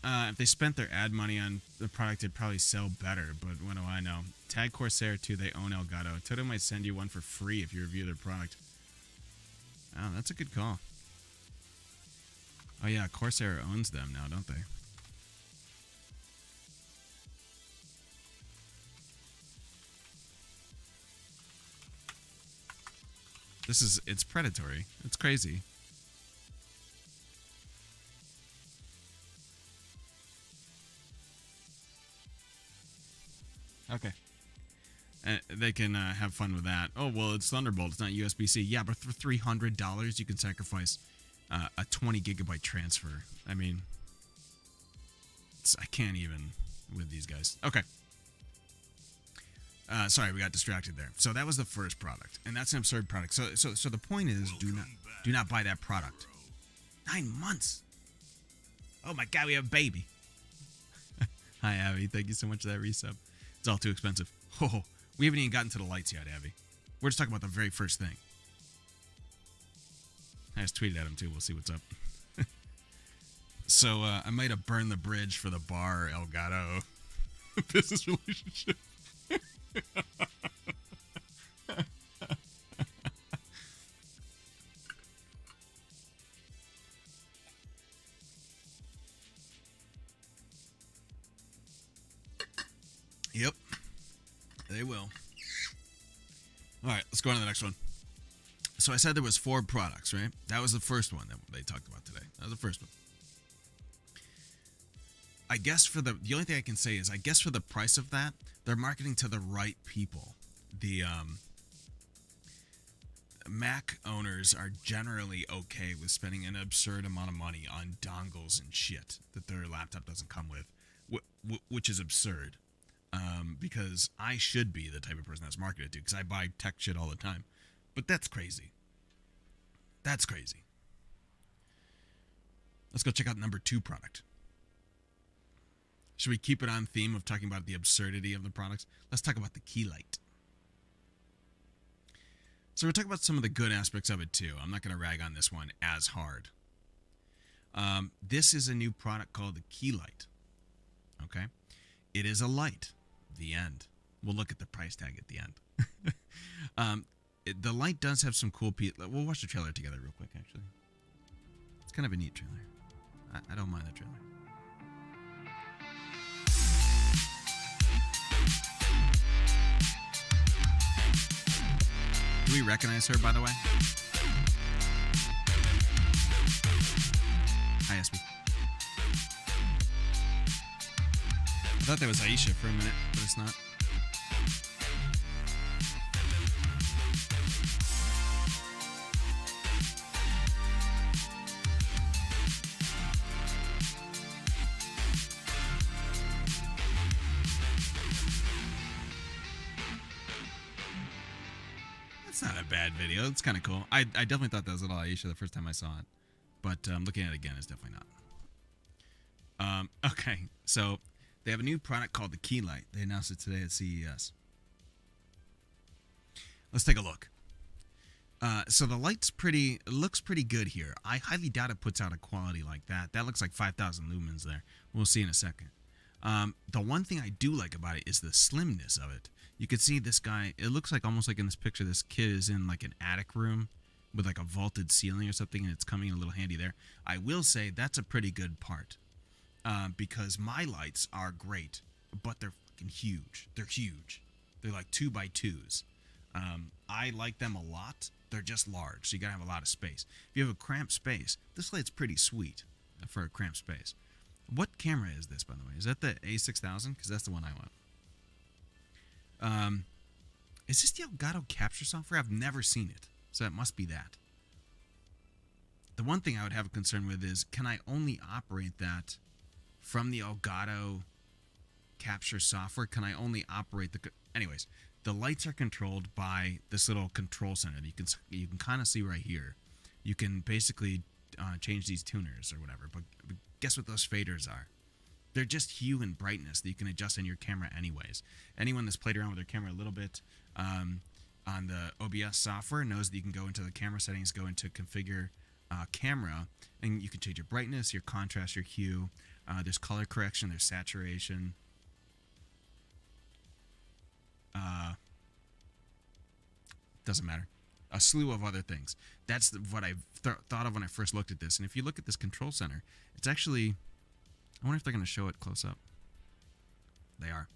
Uh, if they spent their ad money on the product, it'd probably sell better. But what do I know? Tag Corsair too. They own Elgato. Toto might send you one for free if you review their product. Oh, that's a good call. Oh yeah, Corsair owns them now, don't they? This is it's predatory. It's crazy. Okay. Uh, they can uh, have fun with that. Oh well, it's Thunderbolt. It's not USB-C. Yeah, but for three hundred dollars, you can sacrifice uh, a twenty gigabyte transfer. I mean, it's, I can't even with these guys. Okay. Uh, sorry, we got distracted there. So that was the first product, and that's an absurd product. So, so, so the point is, do not, do not buy that product. Nine months. Oh my God, we have a baby. Hi, Abby. Thank you so much for that resub. It's all too expensive. Oh, we haven't even gotten to the lights yet, Abby. We're just talking about the very first thing. I just tweeted at him too. We'll see what's up. so uh, I might have burned the bridge for the bar Elgato business relationship. yep. They will. All right, let's go on to the next one. So I said there was four products, right? That was the first one that they talked about today. That was the first one. I guess for the the only thing I can say is I guess for the price of that, they're marketing to the right people. The um Mac owners are generally okay with spending an absurd amount of money on dongles and shit that their laptop doesn't come with, wh- wh- which is absurd. Um, because I should be the type of person that's marketed to, because I buy tech shit all the time. But that's crazy. That's crazy. Let's go check out number two product. Should we keep it on theme of talking about the absurdity of the products? Let's talk about the Keylight. So we're talking about some of the good aspects of it too. I'm not going to rag on this one as hard. Um, this is a new product called the Keylight. Okay, it is a light. The end. We'll look at the price tag at the end. um, it, the light does have some cool. Pe- we'll watch the trailer together real quick. Actually, it's kind of a neat trailer. I, I don't mind the trailer. Do we recognize her, by the way? Ah, Hi, SB. I thought that was Aisha for a minute, but it's not. Video. It's kind of cool. I, I definitely thought that was a little Aisha the first time I saw it, but um, looking at it again, it's definitely not. Um, okay, so they have a new product called the Keylight. They announced it today at CES. Let's take a look. Uh, so the light's pretty, looks pretty good here. I highly doubt it puts out a quality like that. That looks like 5,000 lumens there. We'll see in a second. Um, the one thing I do like about it is the slimness of it. You can see this guy. It looks like almost like in this picture, this kid is in like an attic room with like a vaulted ceiling or something, and it's coming in a little handy there. I will say that's a pretty good part uh, because my lights are great, but they're fucking huge. They're huge. They're like two by twos. Um, I like them a lot. They're just large, so you gotta have a lot of space. If you have a cramped space, this light's pretty sweet for a cramped space. What camera is this, by the way? Is that the A6000? Because that's the one I want. Um, is this the Elgato capture software? I've never seen it, so it must be that. The one thing I would have a concern with is can I only operate that from the Elgato capture software? Can I only operate the? Anyways, the lights are controlled by this little control center. You can you can kind of see right here. You can basically uh, change these tuners or whatever. But guess what those faders are? They're just hue and brightness that you can adjust in your camera anyways. Anyone that's played around with their camera a little bit um, on the OBS software knows that you can go into the camera settings, go into configure uh, camera, and you can change your brightness, your contrast, your hue. Uh, there's color correction, there's saturation. Uh, doesn't matter. A slew of other things. That's what I th- thought of when I first looked at this. And if you look at this control center, it's actually. I wonder if they're going to show it close up. They are.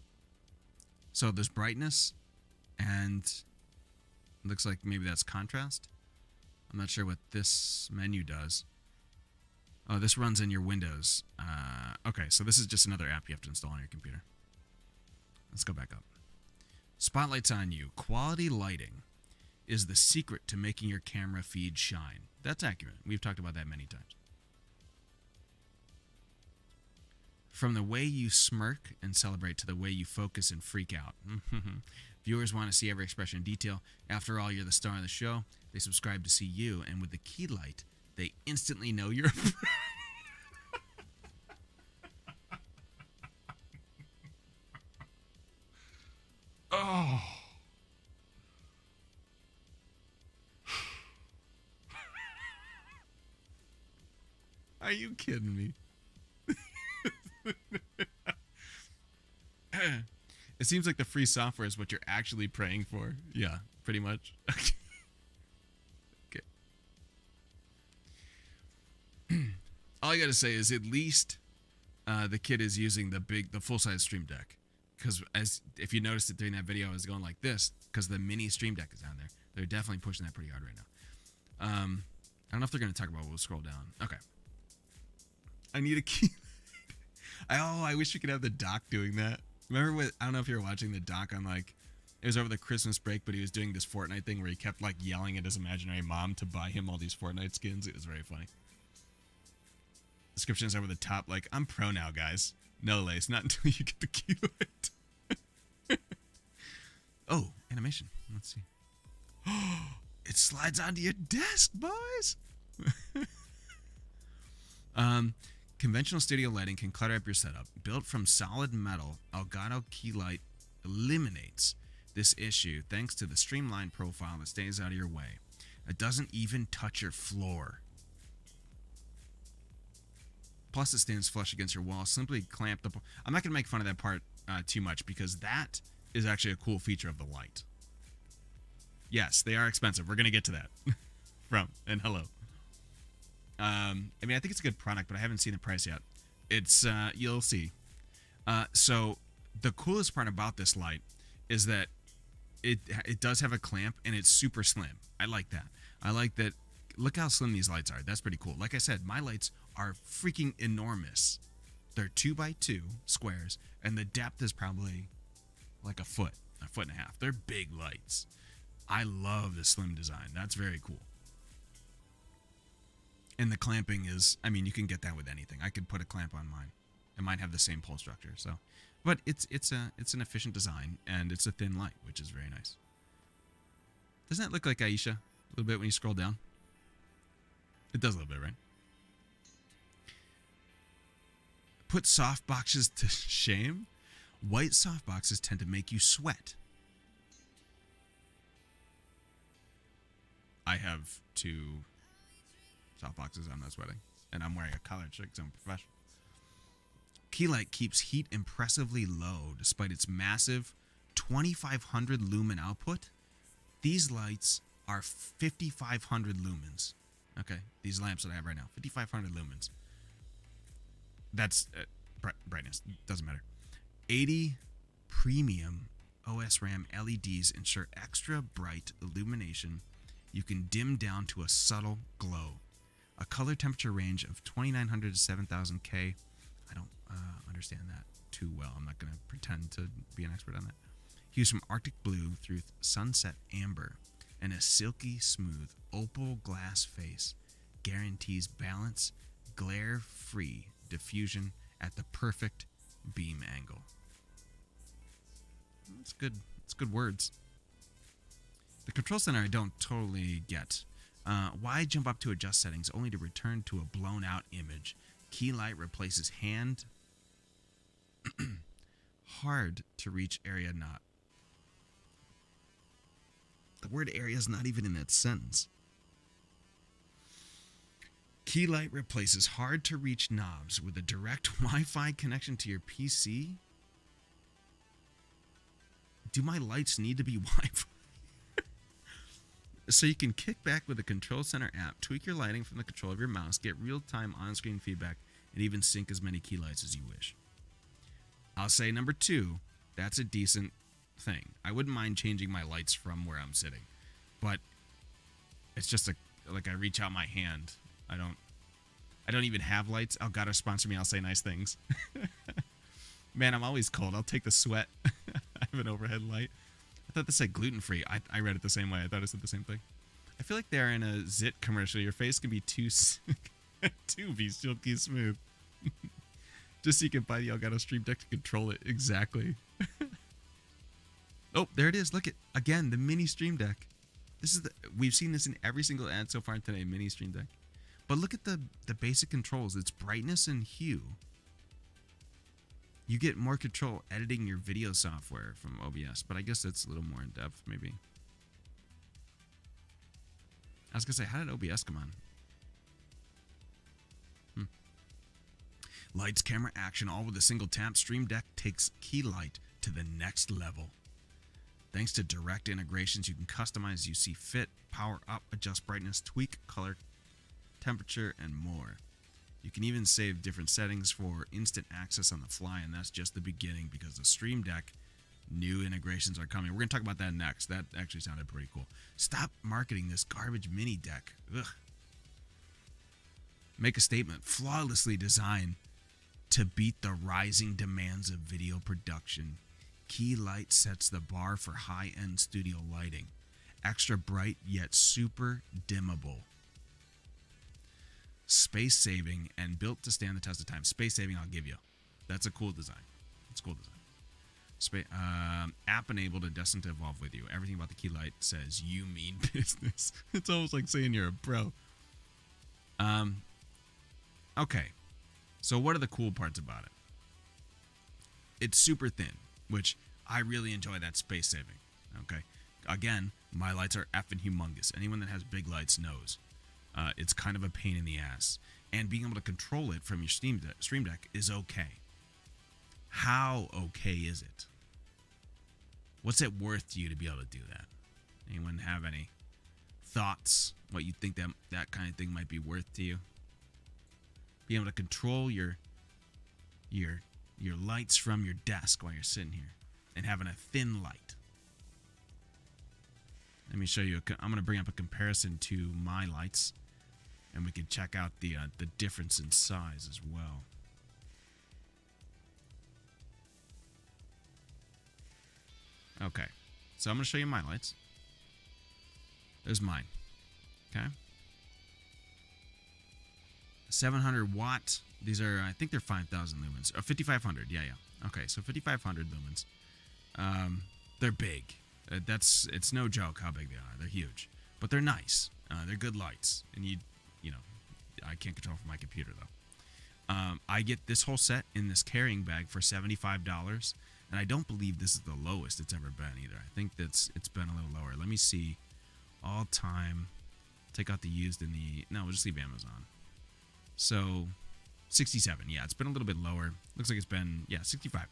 So there's brightness, and looks like maybe that's contrast. I'm not sure what this menu does. Oh, this runs in your Windows. Uh, okay, so this is just another app you have to install on your computer. Let's go back up. Spotlight's on you. Quality lighting is the secret to making your camera feed shine. That's accurate. We've talked about that many times. From the way you smirk and celebrate to the way you focus and freak out. Viewers want to see every expression in detail. After all, you're the star of the show. They subscribe to see you, and with the key light, they instantly know you're. oh. Are you kidding me? it seems like the free software is what you're actually praying for. Yeah, pretty much. okay. All I gotta say is at least uh, the kid is using the big, the full size Stream Deck. because as if you noticed it during that video, I was going like this because the mini Stream Deck is down there. They're definitely pushing that pretty hard right now. Um, I don't know if they're to talk about. We'll scroll down. Okay. I need a key. I, oh, I wish we could have the doc doing that. Remember what? I don't know if you were watching the doc on like it was over the Christmas break, but he was doing this Fortnite thing where he kept like yelling at his imaginary mom to buy him all these Fortnite skins. It was very funny. Descriptions over the top, like I'm pro now, guys. No lace, not until you get the keyword. oh, animation. Let's see. It slides onto your desk, boys. um, conventional studio lighting can clutter up your setup. Built from solid metal, Elgato Keylight eliminates this issue thanks to the streamlined profile that stays out of your way. It doesn't even touch your floor. Plus, it stands flush against your wall. Simply clamp the. I'm not going to make fun of that part uh, too much because that is actually a cool feature of the light. Yes, they are expensive. We're going to get to that. From and hello. Um, I mean, I think it's a good product, but I haven't seen the price yet. It's uh, you'll see. Uh, so the coolest part about this light is that it it does have a clamp and it's super slim. I like that. I like that. Look how slim these lights are. That's pretty cool. Like I said, my lights are freaking enormous. They're two by two squares, and the depth is probably like a foot, a foot and a half. They're big lights. I love the slim design. That's very cool. And the clamping is, I mean, you can get that with anything. I could put a clamp on mine. It might have the same pole structure. So but it's it's a it's an efficient design and it's a thin light, which is very nice. Doesn't that look like Aisha a little bit when you scroll down? It does a little bit, right? Put soft boxes to shame. White soft boxes tend to make you sweat. I have two soft boxes. I'm not sweating, and I'm wearing a collared shirt because I'm professional. Keylight keeps heat impressively low despite its massive 2500 lumen output. These lights are 5500 lumens. Okay, these lamps that I have right now, 5500 lumens. That's uh, brightness, doesn't matter. 80 premium OSRAM LEDs ensure extra bright illumination. You can dim down to a subtle glow. A color temperature range of 2900 to 7000 K I don't uh, understand that too well. I'm not going to pretend to be an expert on that. Hues from Arctic blue through sunset amber and a silky smooth opal glass face guarantees balance, glare free diffusion at the perfect beam angle. That's good. It's good words. The control center I don't totally get. Uh, why jump up to adjust settings only to return to a blown out image Key light replaces hand hard to reach area not. The word area is not even in that sentence. Key light replaces hard to reach knobs with a direct Wi Fi connection to your PC. Do my lights need to be Wi Fi? So you can kick back with the Control Center app, tweak your lighting from the control of your mouse, get real-time on-screen feedback, and even sync as many key lights as you wish. I'll say number two, that's a decent thing. I wouldn't mind changing my lights from where I'm sitting, but it's just a like I reach out my hand. I don't I don't even have lights. Oh Elgato sponsor me. I'll say nice things. Man, I'm always cold. I'll take the sweat. I have an overhead light. I thought this said gluten free. I, I read it the same way. I thought it said the same thing. I feel like they're in a Zit commercial. Your face can be too too be silky smooth. Just so you can buy the Elgato Stream Deck to control it exactly. oh, there it is. Look at again the mini Stream Deck. This is the we've seen this in every single ad so far today. Mini Stream Deck. But look at the the basic controls. It's brightness and hue. You get more control editing your video software from OBS, but I guess that's a little more in depth, maybe. I was gonna say, how did OBS come on? Hmm. Lights, camera, action, all with a single tap. Stream Deck takes Key Light to the next level. Thanks to direct integrations, you can customize you see fit, power up, adjust brightness, tweak color, temperature, and more. You can even save different settings for instant access on the fly, and that's just the beginning because the Stream Deck new integrations are coming. We're going to talk about that next. That actually sounded pretty cool. Stop marketing this garbage mini deck. Ugh. Make a statement. Flawlessly designed to beat the rising demands of video production. Key Light sets the bar for high end studio lighting. Extra bright yet super dimmable. Space saving and built to stand the test of time. Space saving, I'll give you. That's a cool design. It's cool design. Uh, app enabled and destined to evolve with you. Everything about the key light says you mean business. it's almost like saying you're a pro. Um. Okay, so what are the cool parts about it? It's super thin, which I really enjoy that space saving. Okay, again, my lights are effing humongous. Anyone that has big lights knows uh, it's kind of a pain in the ass, and being able to control it from your Steam de- Stream Deck is okay. How okay is it? What's it worth to you to be able to do that? Anyone have any thoughts? What you think that that kind of thing might be worth to you? Being able to control your your your lights from your desk while you're sitting here and having a thin light. Let me show you. I'm going to bring up a comparison to my lights, and we can check out the uh, the difference in size as well. Okay, so I'm to show you my lights. There's mine. Okay. 700 watt. These are, I think they're 5,000 lumens. Or 5,500. Yeah, yeah. Okay, so 5,500 lumens. Um, they're big. Uh, that's it's no joke how big they are. They're huge, but they're nice. Uh, they're good lights, and you, I can't control from my computer though. Um, I get this whole set in this carrying bag for seventy-five dollars, and I don't believe this is the lowest it's ever been either. I think that's it's been a little lower. Let me see, all time. Take out the used in the no, we'll just leave Amazon. So, sixty-seven. Yeah, it's been a little bit lower. Looks like it's been yeah sixty-five.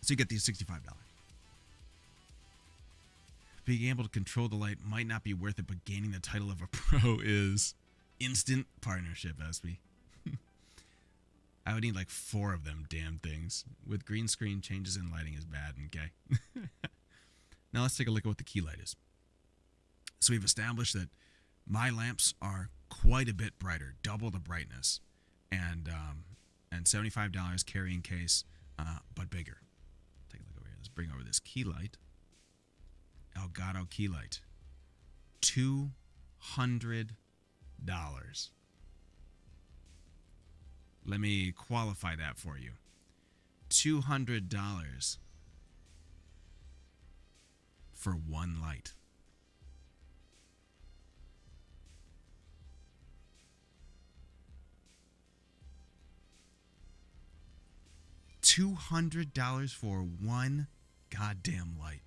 So you get these sixty-five dollars. Being able to control the light might not be worth it, but gaining the title of a pro is instant partnership, SB. I would need like four of them damn things. With green screen, changes in lighting is bad, okay? now let's take a look at what the key light is. So we've established that my lamps are quite a bit brighter, double the brightness, and um, and seventy-five dollars carrying case, uh, but bigger. Take a look over here. Let's bring over this key light. Elgato key light. Two hundred dollars. Let me qualify that for you. Two hundred dollars for one light. Two hundred dollars for one goddamn light.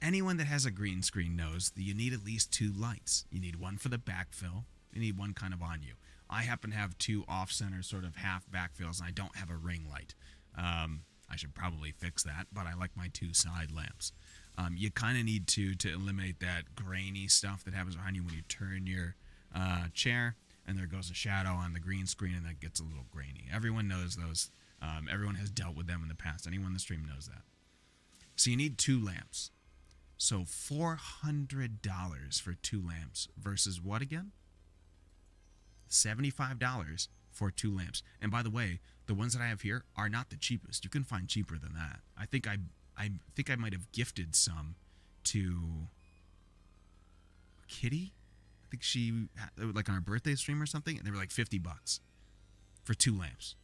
Anyone that has a green screen knows that you need at least two lights. You need one for the backfill. You need one kind of on you. I happen to have two off-center sort of half backfills, and I don't have a ring light. Um, I should probably fix that, but I like my two side lamps. Um, you kind of need to to eliminate that grainy stuff that happens behind you when you turn your uh, chair, and there goes a shadow on the green screen, and that gets a little grainy. Everyone knows those. Um, everyone has dealt with them in the past. Anyone in the stream knows that. So you need two lamps. So $400 for two lamps versus what again? $75 for two lamps. And by the way, the ones that I have here are not the cheapest. You can find cheaper than that. I think I I think I might have gifted some to Kitty. I think she like on her birthday stream or something and they were like 50 bucks for two lamps.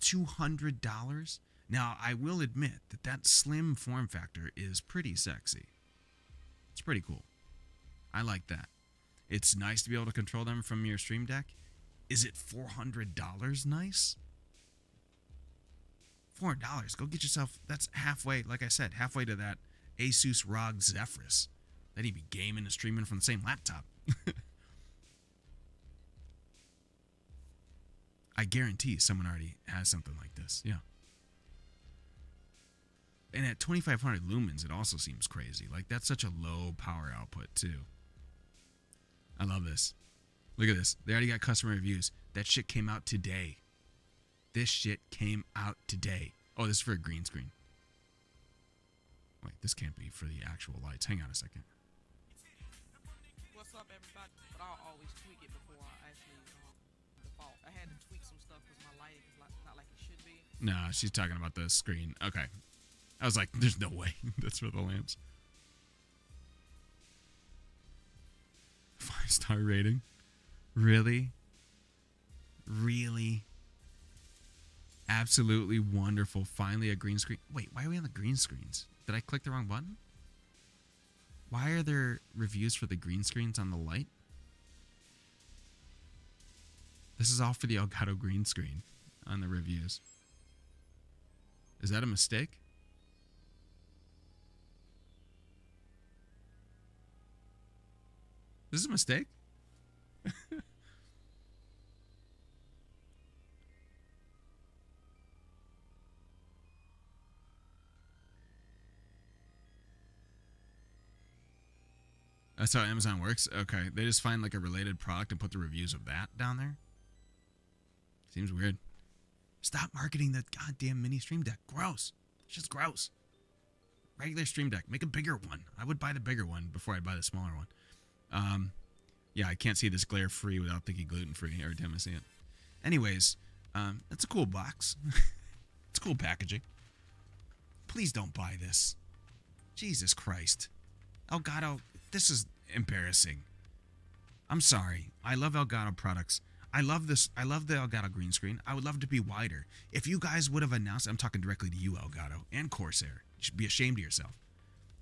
$200? Now, I will admit that that slim form factor is pretty sexy. It's pretty cool. I like that. It's nice to be able to control them from your Stream Deck. Is it $400 nice? $400. Go get yourself, that's halfway, like I said, halfway to that Asus ROG Zephyrus. Then he'd be gaming and streaming from the same laptop. I guarantee someone already has something like this. Yeah. And at 2500 lumens, it also seems crazy. Like that's such a low power output too. I love this. Look at this. They already got customer reviews. That shit came out today. This shit came out today. Oh, this is for a green screen. Wait, this can't be for the actual lights. Hang on a second. What's up, everybody? But I'll always tweak it before I actually um, default. I had to tweak some stuff because my lighting is not, not like it should be. No, she's talking about the screen. Okay. I was like, there's no way. That's for the lamps. Five star rating. Really? Really? Absolutely wonderful. Finally, a green screen. Wait, why are we on the green screens? Did I click the wrong button? Why are there reviews for the green screens on the light? This is all for the Elgato green screen on the reviews. Is that a mistake? This is a mistake? That's how Amazon works? Okay. They just find like a related product and put the reviews of that down there? Seems weird. Stop marketing that goddamn mini stream deck. Gross. It's just gross. Regular stream deck. Make a bigger one. I would buy the bigger one before I'd buy the smaller one. Um, yeah, I can't see this glare free without thinking gluten free every time I see it. Anyways, um, it's a cool box. it's cool packaging. Please don't buy this. Jesus Christ. Elgato, this is embarrassing. I'm sorry. I love Elgato products. I love this. I love the Elgato green screen. I would love to be wider. If you guys would have announced, I'm talking directly to you, Elgato and Corsair. You should be ashamed of yourself.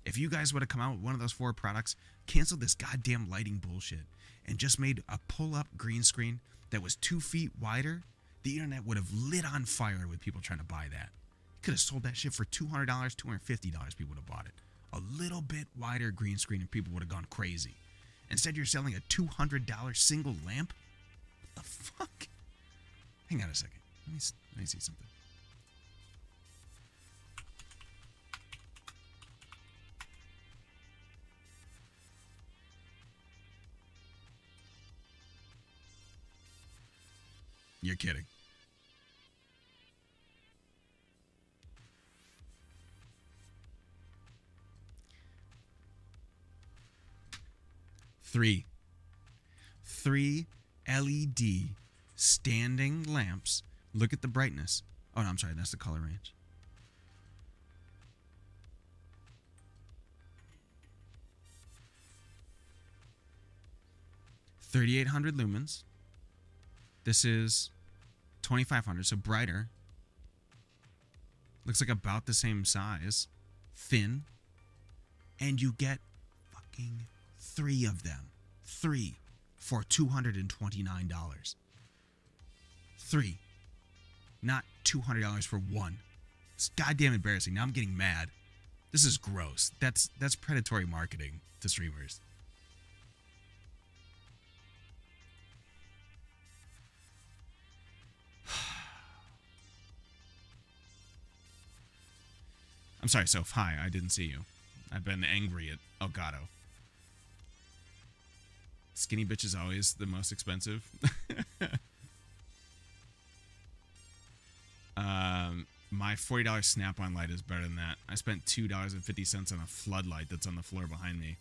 If you guys would have come out with one of those four products, canceled this goddamn lighting bullshit, and just made a pull-up green screen that was two feet wider, the internet would have lit on fire with people trying to buy that. You could have sold that shit for $200, $250. People would have bought it. A little bit wider green screen and people would have gone crazy. Instead, you're selling a $200 single lamp? What the fuck? Hang on a second. Let me, let me see something. You're kidding. Three. Three LED standing lamps. Look at the brightness. Oh, no, I'm sorry. That's the color range. Thirty-eight hundred lumens. This is 2500, so brighter. Looks like about the same size. Thin. And you get fucking three of them. Three for $229. Three. Not $200 for one. It's goddamn embarrassing. Now I'm getting mad. This is gross. That's that's predatory marketing to streamers. I'm sorry, Soph. Hi, I didn't see you. I've been angry at Elgato. Skinny bitch is always the most expensive. um, my $40 Snap-on light is better than that. I spent $2.50 on a floodlight that's on the floor behind me.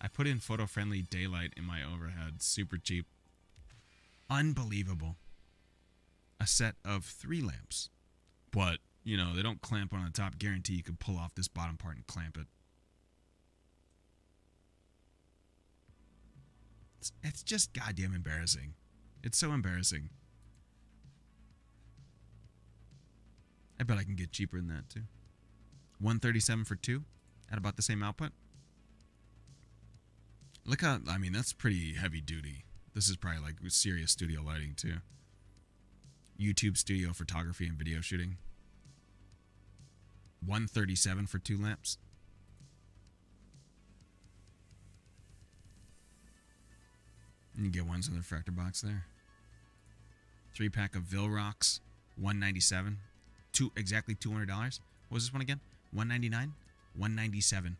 I put in photo-friendly daylight in my overhead. Super cheap. Unbelievable. A set of three lamps. But you know, they don't clamp on the top. Guarantee you could pull off this bottom part and clamp it. It's, it's just goddamn embarrassing. It's so embarrassing. I bet I can get cheaper than that too. 137 for two at about the same output. Look how, I mean, that's pretty heavy duty. This is probably like serious studio lighting too. YouTube studio photography and video shooting. 137 for two lamps. You get ones in the refractor box there. Three pack of Viltrox, 197. Two exactly $200. What What was this one again? 199, 197,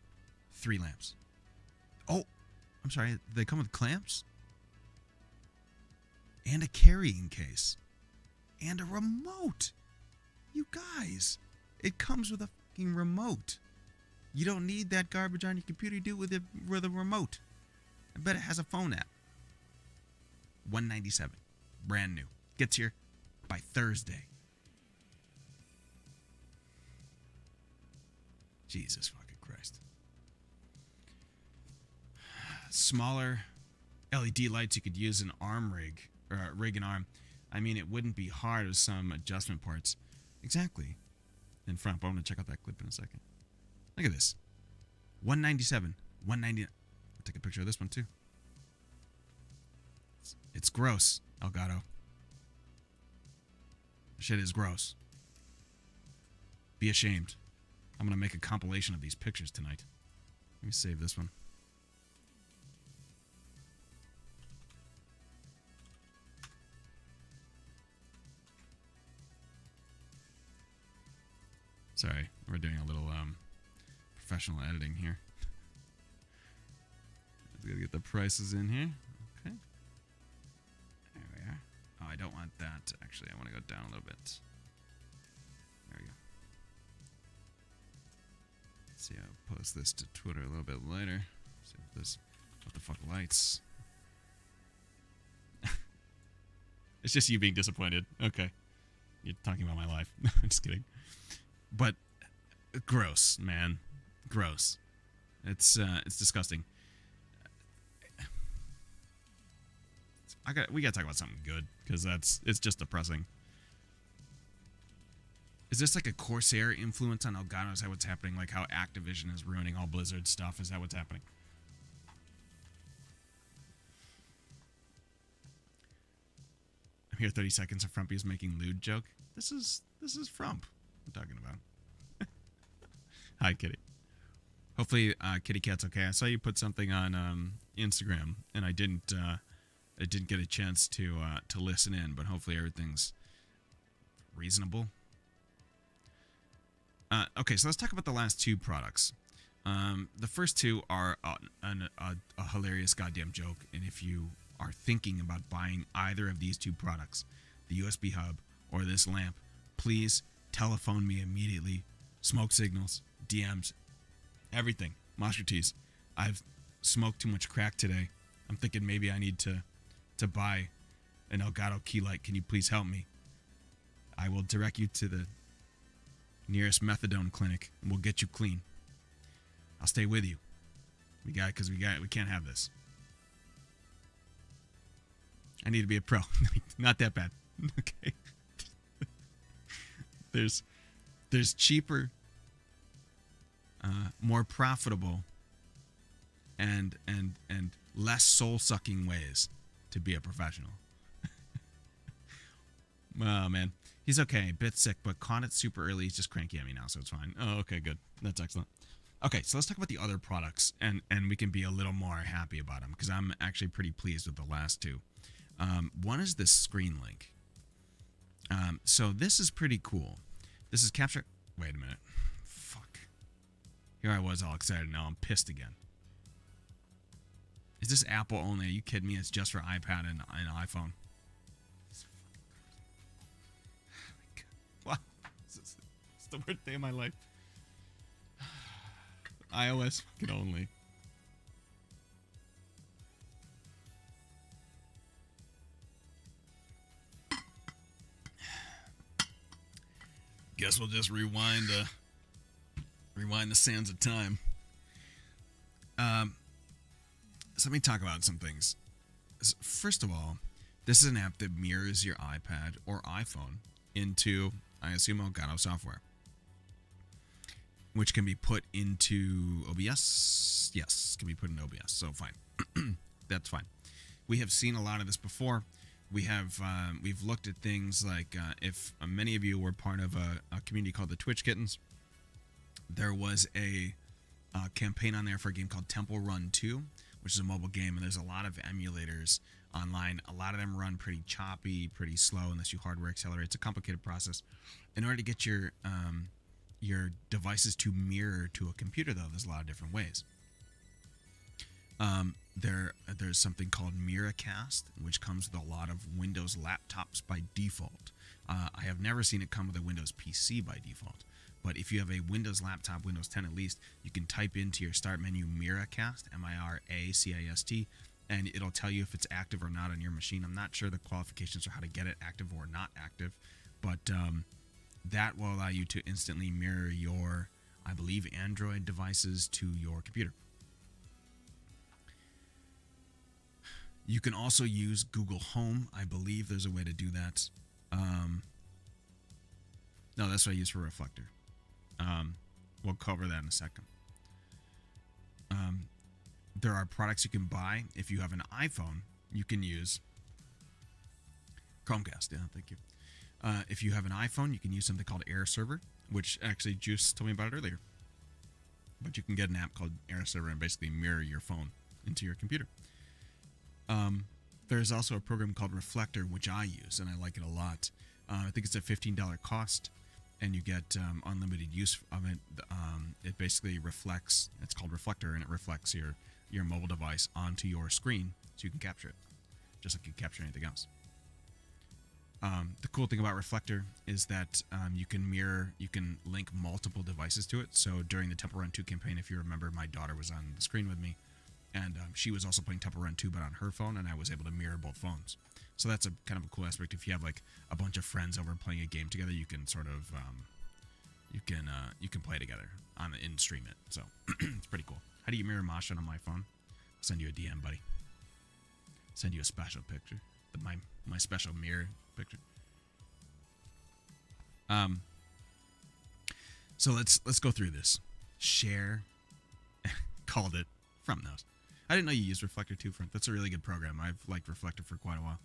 three lamps. Oh, I'm sorry. They come with clamps and a carrying case and a remote. You guys, it comes with a fucking remote. You don't need that garbage on your computer. You do it with a, with a remote. I bet it has a phone app. 197. Brand new. Gets here by Thursday. Jesus fucking Christ. Smaller LED lights you could use an arm rig or a rig and arm. I mean, it wouldn't be hard with some adjustment parts. Exactly. In front, but I'm gonna check out that clip in a second. Look at this. 197. 199. I'll take a picture of this one too. It's, it's gross, Elgato. Shit is gross. Be ashamed. I'm gonna make a compilation of these pictures tonight. Let me save this one. Sorry, we're doing a little um, professional editing here. Let's get the prices in here. Okay. There we are. Oh, I don't want that. Actually, I want to go down a little bit. There we go. Let's see, I'll post this to Twitter a little bit later. See if this, what the fuck lights. it's just you being disappointed. Okay. You're talking about my life. No, I'm just kidding but gross, man, gross. It's uh, it's disgusting. I got we got to talk about something good because that's it's just depressing. Is this like a Corsair influence on Elgato? Is that what's happening? Like how Activision is ruining all Blizzard stuff? Is that what's happening? I'm here 30 seconds of Frumpy is making lewd joke. This is this is Frump I'm talking about. Hi, Kitty. Hopefully, uh, Kitty Cat's okay. I saw you put something on um, Instagram, and I didn't. Uh, I didn't get a chance to uh, to listen in, but hopefully everything's reasonable. Uh, okay, so let's talk about the last two products. Um, the first two are a, a, a hilarious goddamn joke, and if you are thinking about buying either of these two products, the USB hub or this lamp, please telephone me immediately. Smoke signals, DMs, everything. Monster teas. I've smoked too much crack today. I'm thinking maybe I need to to buy an Elgato key light. Can you please help me? I will direct you to the nearest methadone clinic and we'll get you clean. I'll stay with you. We got because we got we can't have this. I need to be a pro. Not that bad. okay. There's there's cheaper, uh, more profitable, and and and less soul sucking ways to be a professional. oh man, he's okay, bit sick, but caught it super early. He's just cranky at me now, so it's fine. Oh, okay, good. That's excellent. Okay, so let's talk about the other products, and and we can be a little more happy about them because I'm actually pretty pleased with the last two. Um, one is this screen link. Um, so this is pretty cool. This is capture. Wait a minute. Fuck. Here I was all excited. Now I'm pissed again. Is this Apple only? Are you kidding me? It's just for iPad and, and iPhone. What? It's the worst day of my life. iOS only. Guess we'll just rewind uh rewind the sands of time. Um so let me talk about some things. First of all, this is an app that mirrors your iPad or iPhone into, I assume, Elgato software, which can be put into OBS. Yes, can be put in OBS. So fine, that's fine. We have seen a lot of this before we have um, we've looked at things like uh, if uh, many of you were part of a, a, community called the Twitch Kittens, there was a, a, uh, campaign on there for a game called Temple Run 2, which is a mobile game, and there's a lot of emulators online. A lot of them run pretty choppy, pretty slow unless you hardware accelerate. It's a complicated process. In order to get your um, your devices to mirror to a computer, though, there's a lot of different ways. Um, there, there's something called Miracast, which comes with a lot of Windows laptops by default. Uh, I have never seen it come with a Windows PC by default. But if you have a Windows laptop, Windows 10 at least, you can type into your start menu Miracast, M I R A C I S T, and it'll tell you if it's active or not on your machine. I'm not sure the qualifications for how to get it active or not active, but um, that will allow you to instantly mirror your, I believe, Android devices to your computer. You can also use Google Home. I believe there's a way to do that. Um, no, that's what I use for Reflector. Um, we'll cover that in a second. Um, there are products you can buy. If you have an iPhone, you can use Chromecast. Yeah, thank you. Uh, if you have an iPhone, you can use something called Air Server, which actually Juice told me about it earlier. But you can get an app called Air Server and basically mirror your phone into your computer. Um, there's also a program called Reflector, which I use, and I like it a lot. Uh, I think it's a $15 cost, and you get um, unlimited use of it. Um, it basically reflects, it's called Reflector, and it reflects your, your mobile device onto your screen so you can capture it, just like you capture anything else. Um, the cool thing about Reflector is that um, you can mirror, you can link multiple devices to it. So during the Temple Run 2 campaign, if you remember, my daughter was on the screen with me, and um, she was also playing Temple Run 2, but on her phone, and I was able to mirror both phones. So that's a kind of a cool aspect. If you have like a bunch of friends over playing a game together, you can sort of um, you can uh, you can play together on the in stream it. So it's pretty cool. How do you mirror Masha on my phone? I'll send you a DM, buddy. Send you a special picture. The, my my special mirror picture. Um. So let's let's go through this. Share called it from those. I didn't know you used Reflector too. From that's a really good program. I've liked Reflector for quite a while.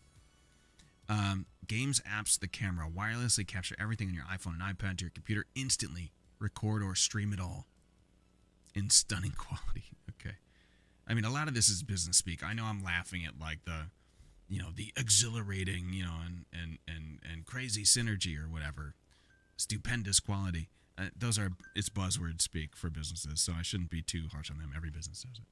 Um, games, apps, the camera wirelessly capture everything on your iPhone and iPad to your computer instantly. Record or stream it all in stunning quality. Okay. I mean, a lot of this is business speak. I know I'm laughing at like the, you know, the exhilarating, you know, and and and and crazy synergy or whatever, stupendous quality. Uh, those are it's buzzword speak for businesses, so I shouldn't be too harsh on them. Every business does it.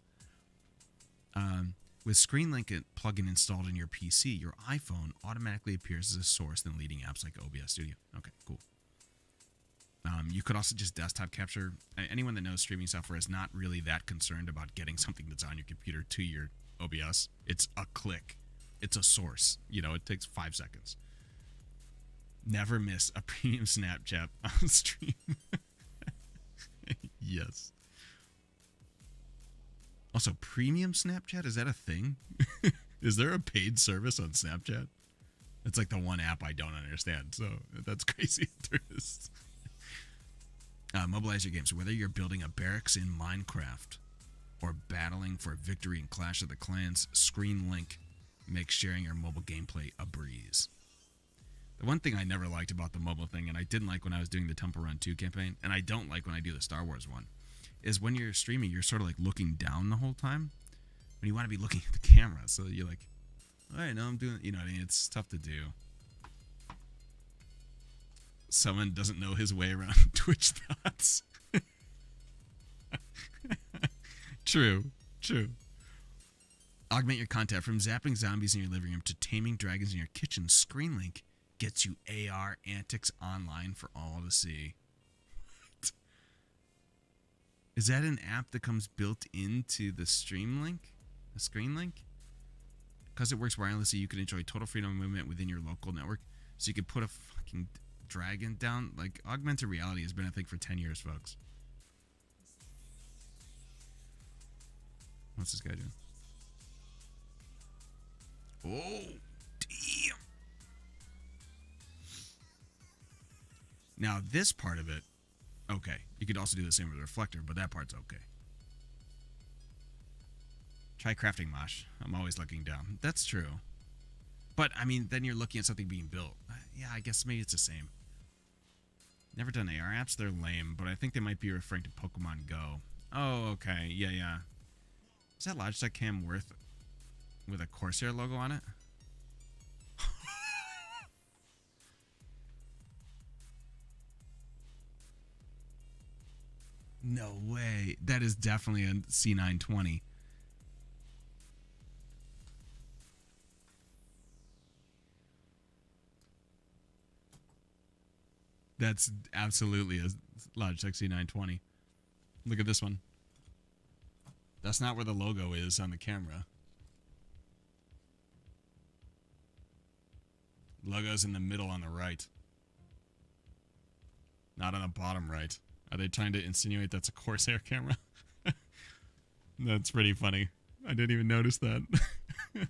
Um, with ScreenLink plugin installed in your PC, your iPhone automatically appears as a source in leading apps like OBS Studio. Okay, cool. Um, you could also just desktop capture. Anyone that knows streaming software is not really that concerned about getting something that's on your computer to your OBS. It's a click. It's a source. You know, it takes five seconds. Never miss a premium Snapchat on stream. yes. Also, premium Snapchat is that a thing? is there a paid service on Snapchat? It's like the one app I don't understand. So that's crazy. there is. Uh, mobilize your games. Whether you're building a barracks in Minecraft or battling for victory in Clash of the Clans, Screen Link makes sharing your mobile gameplay a breeze. The one thing I never liked about the mobile thing, and I didn't like when I was doing the Temple Run 2 campaign, and I don't like when I do the Star Wars one, is when you're streaming, you're sort of like looking down the whole time. When you want to be looking at the camera, so you're like, all right, now I'm doing, you know, I mean, it's tough to do. Someone doesn't know his way around Twitch thoughts. true, true. Augment your content from zapping zombies in your living room to taming dragons in your kitchen. Screenlink gets you AR antics online for all to see. Is that an app that comes built into the Stream Link? The Screen Link? Because it works wirelessly, you can enjoy total freedom of movement within your local network. So you could put a fucking dragon down. Like, augmented reality has been a thing for 10 years, folks. What's this guy doing? Oh, damn. Now, this part of it, okay. You could also do the same with a reflector, but that part's okay. Try crafting mosh. I'm always looking down. That's true. But, I mean, then you're looking at something being built. Uh, yeah, I guess maybe it's the same. Never done AR apps. They're lame, but I think they might be referring to Pokemon Go. Oh, okay. Yeah, yeah. Is that Logitech cam worth with a Corsair logo on it? No way. That is definitely a C920. That's absolutely a Logitech C920. Look at this one. That's not where the logo is on the camera. Logo's in the middle on the right. Not on the bottom right. Are they trying to insinuate that's a Corsair camera? that's pretty funny. I didn't even notice that.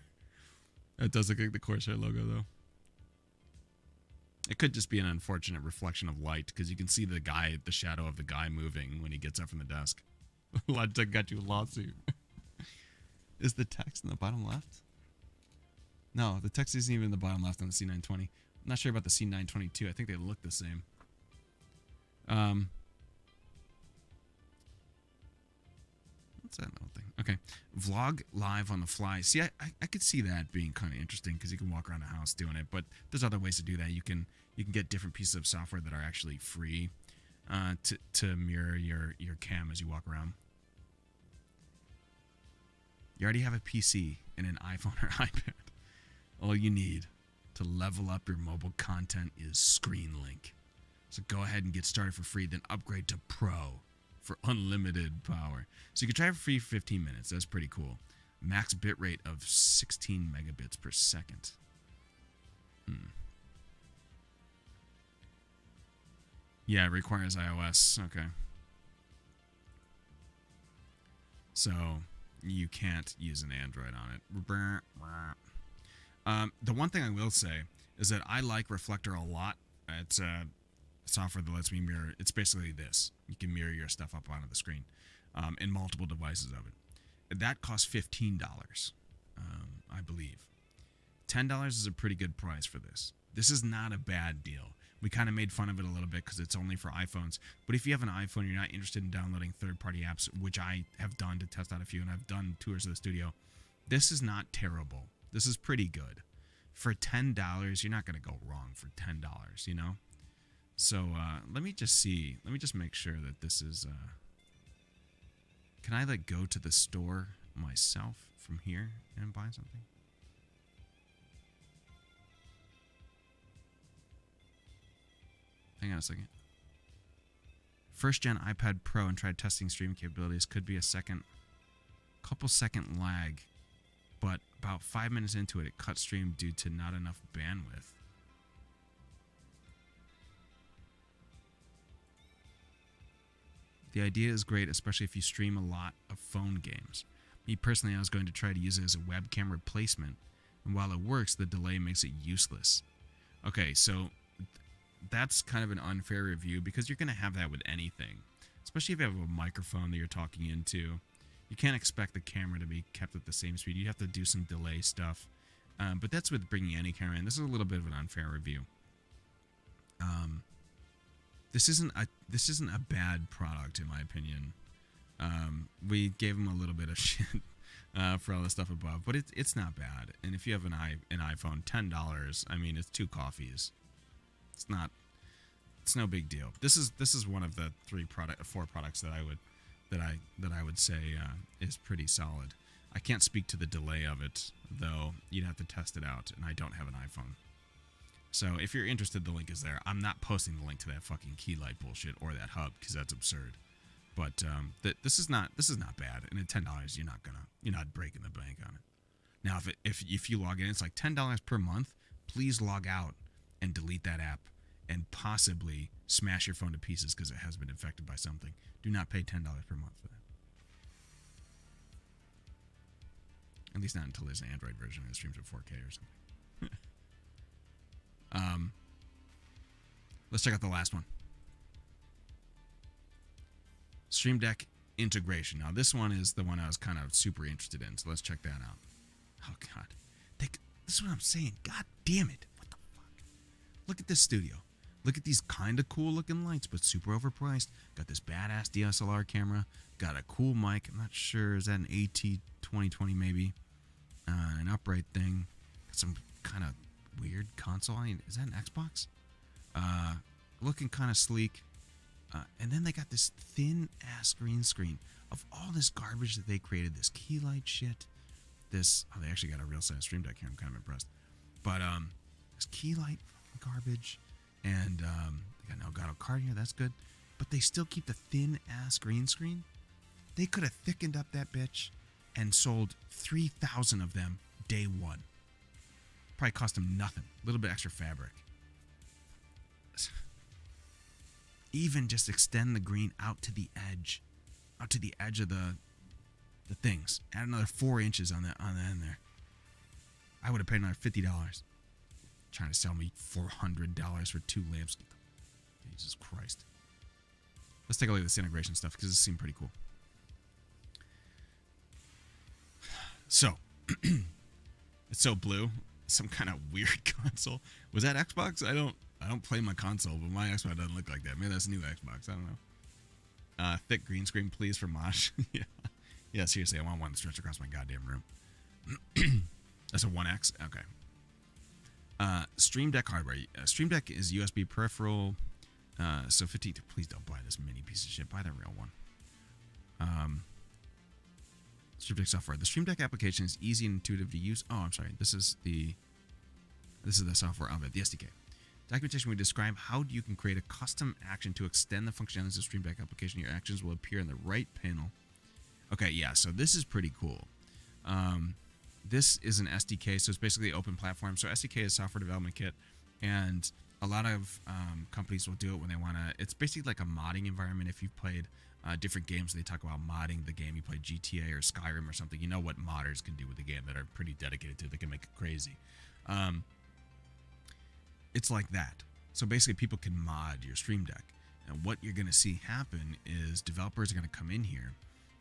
that does look like the Corsair logo, though. It could just be an unfortunate reflection of light because you can see the guy, the shadow of the guy moving when he gets up from the desk. Logitech got you a lawsuit. Is the text in the bottom left? No, the text isn't even in the bottom left on the C920. I'm not sure about the C922. I think they look the same. Um, what's that little thing? Okay, vlog live on the fly. See, I, I, I could see that being kind of interesting because you can walk around the house doing it. But there's other ways to do that. You can you can get different pieces of software that are actually free uh, to to mirror your your cam as you walk around. You already have a PC and an iPhone or iPad. All you need to level up your mobile content is ScreenLink. So go ahead and get started for free, then upgrade to Pro for unlimited power. So you can try it for free for 15 minutes. That's pretty cool. Max bitrate of 16 megabits per second. Hmm. Yeah, it requires iOS. Okay. So you can't use an Android on it. Um, the one thing I will say is that I like Reflector a lot. It's a software that lets me mirror. It's basically this: you can mirror your stuff up onto the screen um, in multiple devices of it. That costs fifteen dollars, um, I believe. Ten dollars is a pretty good price for this. This is not a bad deal. We kind of made fun of it a little bit because it's only for iPhones. But if you have an iPhone, you're not interested in downloading third-party apps, which I have done to test out a few, and I've done tours of the studio. This is not terrible. This is pretty good. For ten dollars, you're not gonna go wrong for ten dollars, you know. So uh, let me just see. Let me just make sure that this is. Uh, can I like go to the store myself from here and buy something? Hang on a second. First gen iPad Pro and tried testing stream capabilities. Could be a second, couple second lag, but about five minutes into it, it cut stream due to not enough bandwidth. The idea is great, especially if you stream a lot of phone games. Me personally, I was going to try to use it as a webcam replacement, and while it works, the delay makes it useless. Okay, so that's kind of an unfair review because you're going to have that with anything, especially if you have a microphone that you're talking into. You can't expect the camera to be kept at the same speed. You have to do some delay stuff. Um, but that's with bringing any camera in. This is a little bit of an unfair review. Um, this isn't a this isn't a bad product in my opinion. Um, we gave them a little bit of shit uh, for all the stuff above, but it's it's not bad. And if you have an i an iPhone, ten dollars. I mean, it's two coffees. It's not. It's no big deal. This is this is one of the three product four products that I would that I that I would say uh, is pretty solid. I can't speak to the delay of it though. You'd have to test it out, and I don't have an iPhone. So if you're interested, the link is there. I'm not posting the link to that fucking key light bullshit or that hub because that's absurd. But um, th- this is not this is not bad. And at ten dollars, you're not gonna you're not breaking the bank on it. Now, if it, if if you log in, it's like ten dollars per month. Please log out and delete that app and possibly smash your phone to pieces because it has been infected by something. Do not pay ten dollars per month for that. At least not until there's an Android version that streams at 4K or something. Um, let's check out the last one. Stream Deck integration. Now this one is the one I was kind of super interested in, so let's check that out. Oh God, they, this is what I'm saying. God damn it! What the fuck? Look at this studio. Look at these kind of cool looking lights, but super overpriced. Got this badass DSLR camera. Got a cool mic. I'm not sure. Is that an AT2020 maybe? Uh, an upright thing. Got some kind of weird console. I mean, is that an Xbox? Uh, looking kind of sleek. Uh, and then they got this thin ass green screen of all this garbage that they created. This key light shit. This oh they actually got a real size stream deck here. I'm kind of impressed. But um, this key light garbage, and um, they got an Elgato card here. That's good. But they still keep the thin ass green screen. They could have thickened up that bitch and sold three thousand of them day one. Probably cost him nothing. A little bit extra fabric. Even just extend the green out to the edge, out to the edge of the the things. Add another four inches on the on the end there. I would have paid another fifty dollars. Trying to sell me four hundred dollars for two lamps. Jesus Christ. Let's take a look at this integration stuff because this seemed pretty cool. So, it's so blue. Some kind of weird console. Was that Xbox? I don't. I don't play my console, but my Xbox doesn't look like that. Maybe that's a new Xbox. I don't know. Uh, thick green screen, please, for Mosh. yeah, yeah. Seriously, I want one that stretch across my goddamn room. that's a 1X. Okay. Uh, Stream Deck hardware. Uh, Stream Deck is USB peripheral. Uh, so 50. Please don't buy this mini piece of shit. Buy the real one. Um, Stream Deck software. The Stream Deck application is easy and intuitive to use. Oh, I'm sorry. This is the this is the software of it, the SDK. Documentation will describe how you can create a custom action to extend the functionalities of Stream Deck application. Your actions will appear in the right panel. Okay, yeah, so this is pretty cool. Um, this is an SDK, so it's basically open platform. So SDK is software development kit, and a lot of um, companies will do it when they want to. It's basically like a modding environment. If you've played uh, different games, they talk about modding the game. You play GTA or Skyrim or something. You know what modders can do with the game that are pretty dedicated to. it. They can make it crazy. Um, it's like that. So basically, people can mod your Stream Deck. And what you're going to see happen is developers are going to come in here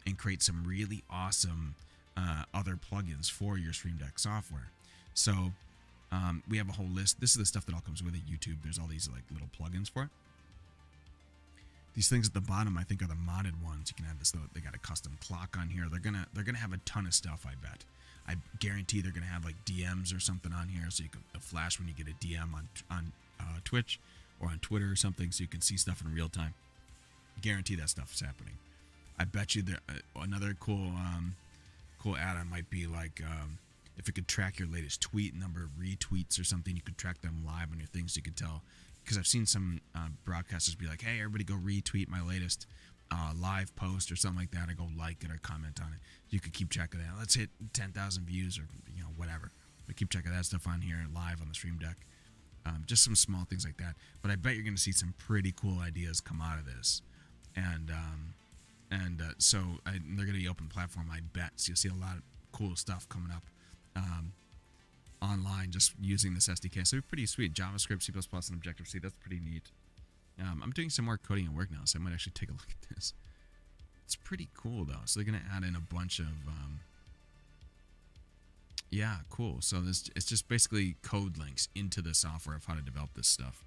and create some really awesome uh, other plugins for your Stream Deck software. So um, we have a whole list. This is the stuff that all comes with it. YouTube. There's all these like little plugins for it. These things at the bottom, I think, are the modded ones. You can have this. Little, they got a custom clock on here. They're gonna they're gonna have a ton of stuff. I bet. I guarantee they're gonna have like DMs or something on here, so you can flash when you get a DM on on uh, Twitch or on Twitter or something, so you can see stuff in real time. Guarantee that stuff is happening. I bet you there uh, another cool um, cool add-on might be like um, if it could track your latest tweet number of retweets or something, you could track them live on your things. So you could tell because I've seen some uh, broadcasters be like, "Hey, everybody, go retweet my latest uh, live post or something like that. I go like it or comment on it. You could keep track of that. Let's hit 10,000 views or you know whatever. But keep track of that stuff on here live on the stream deck. Um, just some small things like that. But I bet you're going to see some pretty cool ideas come out of this, and um, and uh, so I, they're going to be open platform. I bet so you'll see a lot of cool stuff coming up. Um, online just using this SDK. So pretty sweet. JavaScript, C++, and Objective C. That's pretty neat. Um, I'm doing some more coding at work now, so I might actually take a look at this. It's pretty cool though. So they're gonna add in a bunch of, um, yeah, cool. So this it's just basically code links into the software of how to develop this stuff.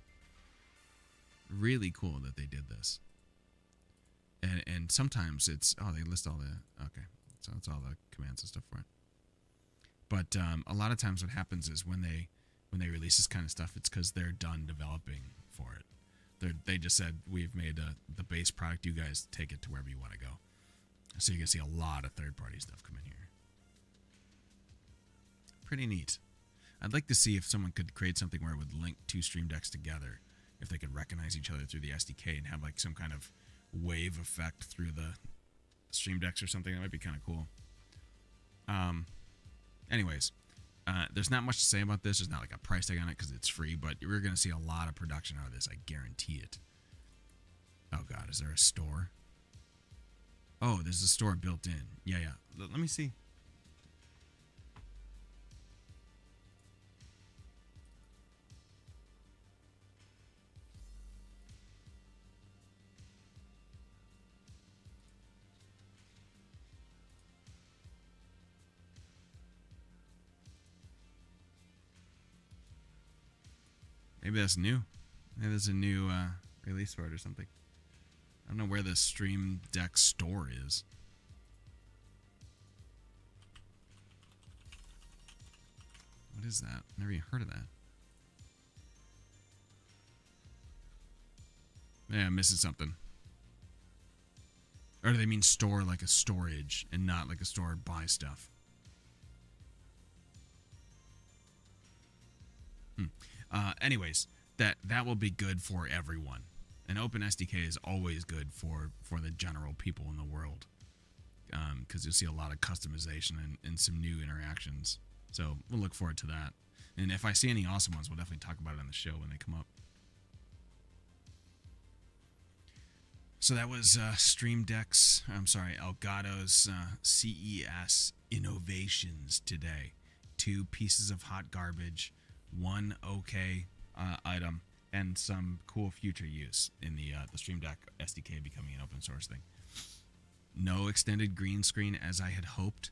Really cool that they did this. And and sometimes it's oh they list all the okay, so that's all the commands and stuff for it. But um, a lot of times, what happens is when they when they release this kind of stuff, it's because they're done developing for it. They they just said we've made a, the base product. You guys take it to wherever you want to go. So you can see a lot of third party stuff come in here. Pretty neat. I'd like to see if someone could create something where it would link two stream decks together, if they could recognize each other through the SDK and have like some kind of wave effect through the stream decks or something. That might be kind of cool. Um, anyways, uh, there's not much to say about this. There's not like a price tag on it because it's free, but we're going to see a lot of production out of this. I guarantee it. Oh, God. Is there a store? Oh, there's a store built in. Yeah, yeah. L- let me see. Maybe that's new. Maybe there's a new uh, release for it or something. I don't know where the Stream Deck store is. What is that? Never even heard of that. Yeah, I'm missing something. Or do they mean store like a storage and not like a store buy stuff? Hmm. Uh, anyways, that that will be good for everyone. An open SDK is always good for for the general people in the world because um, you'll see a lot of customization and, and some new interactions. So we'll look forward to that. And if I see any awesome ones, we'll definitely talk about it on the show when they come up. So that was uh, Stream Deck's, I'm sorry, Elgato's uh, CES innovations today. Two pieces of hot garbage, one okay uh, item, and some cool future use in the uh, the Stream Deck SDK becoming an open source thing. No extended green screen as I had hoped.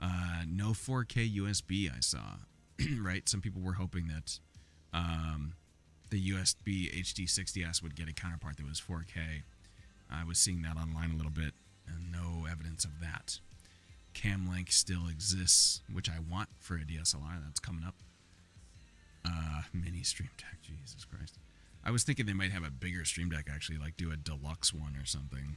Uh, no 4K USB I saw. right, some people were hoping that um, the USB HD 60s would get a counterpart that was 4K. I was seeing that online a little bit, and no evidence of that. Cam Link still exists, which I want for a DSLR. That's coming up. Uh, mini Stream Deck, Jesus Christ. I was thinking they might have a bigger Stream Deck actually, like do a deluxe one or something.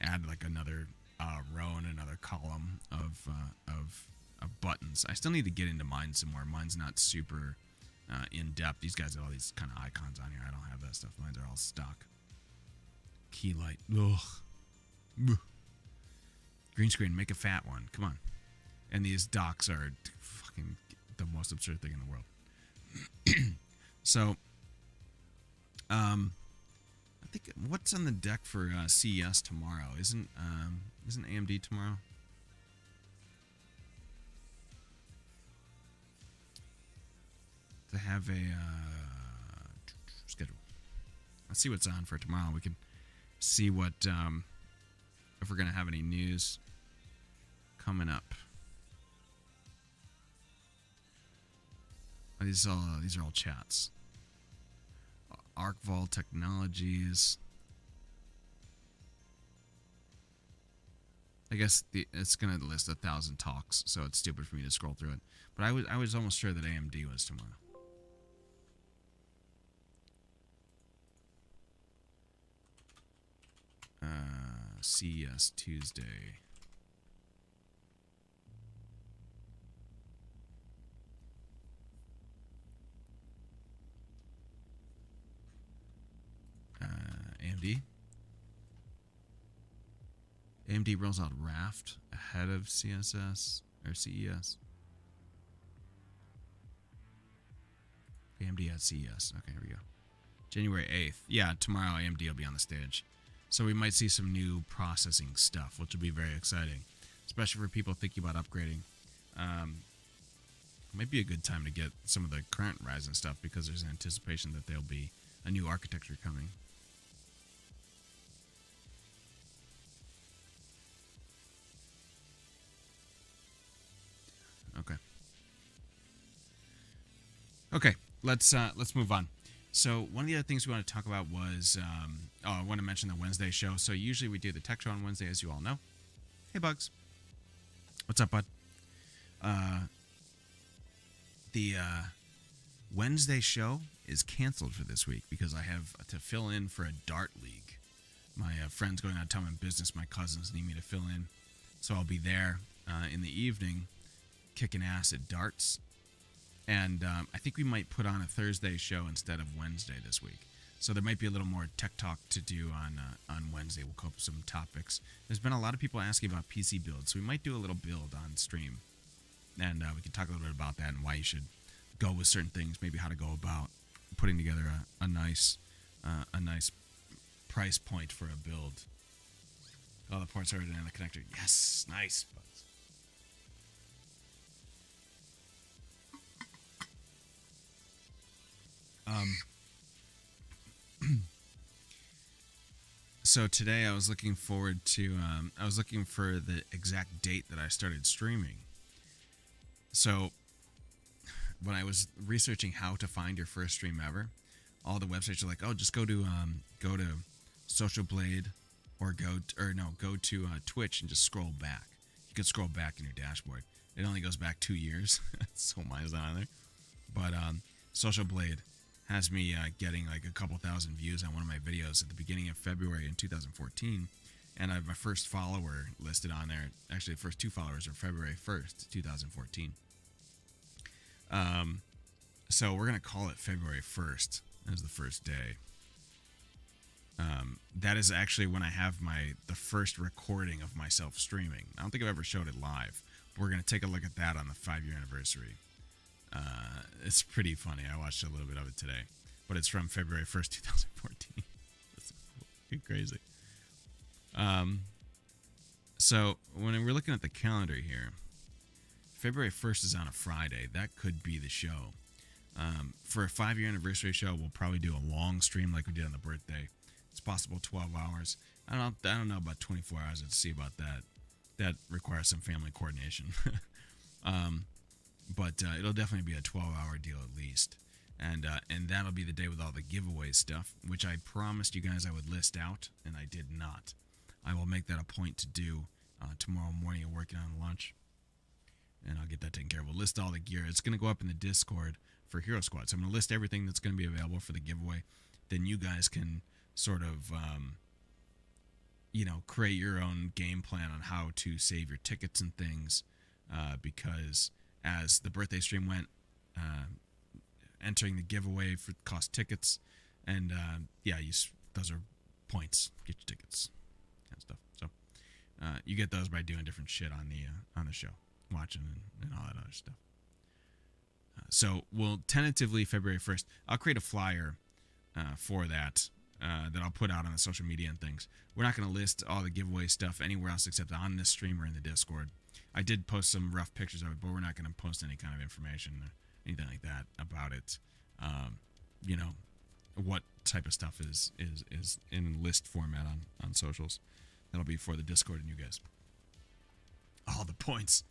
Add like another uh, row and another column of uh, of of buttons. I still need to get into mine some more. Mine's not super uh, in depth. These guys have all these kind of icons on here. I don't have that stuff. Mine's are all stock. Key light. Ugh. Green screen. Make a fat one. Come on. And these docks are fucking the most absurd thing in the world. so, um, I think what's on the deck for uh, CES tomorrow? Isn't um, isn't AMD tomorrow? To have a uh, schedule. Let's see what's on for tomorrow. We can see what um, if we're gonna have any news coming up. These all these are all chats. ArcVol Technologies. I guess the, it's gonna list a thousand talks, so it's stupid for me to scroll through it. But I was I was almost sure that AMD was tomorrow. Uh, CES Tuesday. AMD. AMD rolls out Raft ahead of CSS or CES. AMD at CES. Okay, here we go. January 8th. Yeah, tomorrow AMD will be on the stage. So we might see some new processing stuff, which will be very exciting, especially for people thinking about upgrading. Um, might be a good time to get some of the current Ryzen stuff because there's an anticipation that there'll be a new architecture coming. Okay, let's uh, let's move on. So one of the other things we want to talk about was um, oh, I want to mention the Wednesday show. So usually we do the tech show on Wednesday, as you all know. Hey, Bugs. What's up, bud? Uh, the uh, Wednesday show is canceled for this week because I have to fill in for a dart league. My uh, friends going out of town on business, my cousins need me to fill in, so I'll be there uh, in the evening kicking ass at darts. And um, I think we might put on a Thursday show instead of Wednesday this week. So there might be a little more tech talk to do on uh, on Wednesday. We'll with some topics. There's been a lot of people asking about PC builds, so we might do a little build on stream, and uh, we can talk a little bit about that and why you should go with certain things. Maybe how to go about putting together a, a nice uh, a nice price point for a build. All the ports are in the connector. Yes, nice. Um, so today I was looking forward to, um, I was looking for the exact date that I started streaming. So when I was researching how to find your first stream ever, all the websites are like, oh, just go to, um, go to Social Blade or go, or no, go to uh, Twitch and just scroll back. You can scroll back in your dashboard. It only goes back two years, so mine's not on there. But um, Social Blade has me uh, getting like a couple thousand views on one of my videos at the beginning of February in 2014. and I have my first follower listed on there. Actually, the first two followers are February 1st, 2014. Um, so we're gonna call it February 1st as the first day. Um, that is actually when I have my the first recording of myself streaming. I don't think I've ever showed it live. But we're gonna take a look at that on the five year anniversary. Uh, it's pretty funny. I watched a little bit of it today, but it's from February 1st, 2014. That's crazy. Um, so when we're looking at the calendar here, February 1st is on a Friday. That could be the show. Um, for a five year anniversary show, we'll probably do a long stream like we did on the birthday. It's possible 12 hours. I don't, I don't know about 24 hours. Let's see about that. That requires some family coordination. um, but uh, it'll definitely be a 12 hour deal at least. And, uh, and that'll be the day with all the giveaway stuff, which I promised you guys I would list out, and I did not. I will make that a point to do uh, tomorrow morning and working on lunch. And I'll get that taken care of. We'll list all the gear. It's going to go up in the Discord for Hero Squad. So I'm going to list everything that's going to be available for the giveaway. Then you guys can sort of, um, you know, create your own game plan on how to save your tickets and things. Uh, because as the birthday stream went, uh, entering the giveaway for cost tickets, and uh, yeah, you those are points. Get your tickets, of stuff. So uh, you get those by doing different shit on the uh, on the show, watching and, and all that other stuff. Uh, so we'll tentatively February first. I'll create a flyer uh, for that. that I'll put out on the social media and things. We're not going to list all the giveaway stuff anywhere else except on this stream or in the Discord. I did post some rough pictures of it, but we're not going to post any kind of information or anything like that about it. Um, you know, what type of stuff is is is in list format on on socials. That'll be for the Discord and you guys. All the points.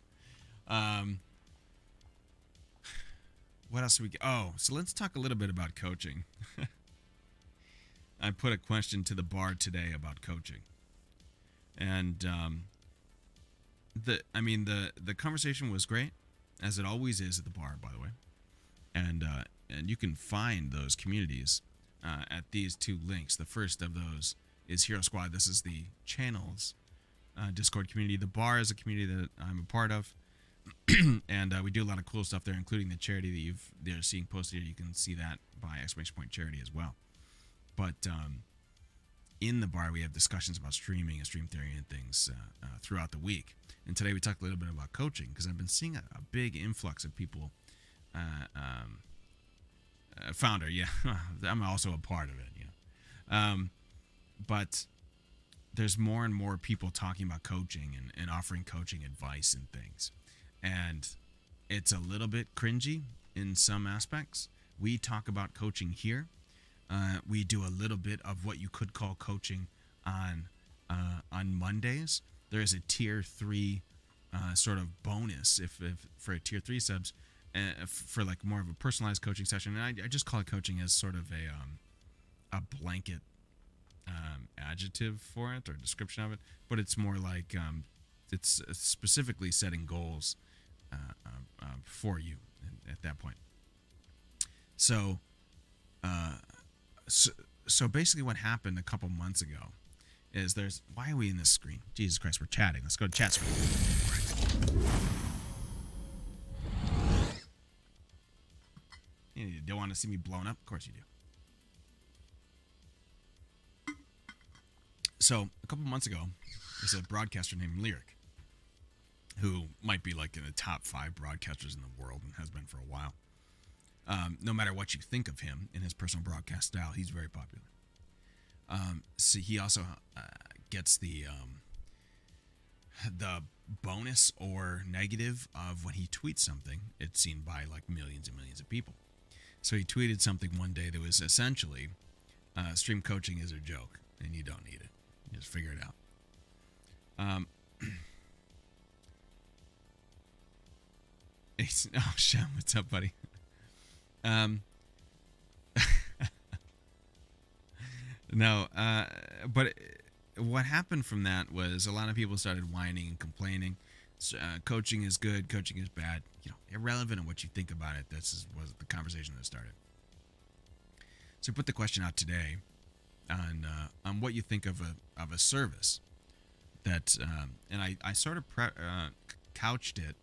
Um, what else do we get? Oh, so let's talk a little bit about coaching. I put a question to the bar today about coaching, and um, the I mean the the conversation was great, as it always is at the bar, by the way, and uh, and you can find those communities uh, at these two links. The first of those is Hero Squad. This is the channels uh, Discord community. The bar is a community that I'm a part of, and uh, we do a lot of cool stuff there, including the charity that you've they're seeing posted here. You can see that by exclamation point charity as well. But um, in the bar, we have discussions about streaming and stream theory and things uh, uh, throughout the week. And today we talked a little bit about coaching because I've been seeing a, a, big influx of people. Uh, um, uh, founder, yeah, I'm also a part of it. Yeah, um, but there's more and more people talking about coaching and, and offering coaching advice and things, and it's a little bit cringy in some aspects. We talk about coaching here uh, we do a little bit of what you could call coaching on uh, on Mondays. There is a tier three uh, sort of bonus if, if for a tier three subs uh, for like more of a personalized coaching session. And I, I just call it coaching as sort of a um, a blanket um, adjective for it or description of it, but it's more like um, it's specifically setting goals uh, uh, for you at that point. So so, basically what happened a couple months ago is there's why are we in this screen? Jesus christ we're chatting. Let's go to chat screen. You don't want to see me blown up? Of course you do. So a couple months ago there's a broadcaster named Lirik who might be like in the top five broadcasters in the world and has been for a while um, no matter what you think of him in his personal broadcast style, he's very popular. Um, so he also uh, gets the um, the bonus or negative of when he tweets something. It's seen by like millions and millions of people. So he tweeted something one day that was essentially, uh, "Stream coaching is a joke, and you don't need it. just figure it out." Um, oh, Shem, what's up, buddy? Um, no, uh, but what happened from that was a lot of people started whining and complaining. Uh, coaching is good, coaching is bad. You know, irrelevant of what you think about it. This is, was the conversation that started. So put the question out today on uh, on what you think of a of a service that, um, and I, I sort of pre- uh, couched it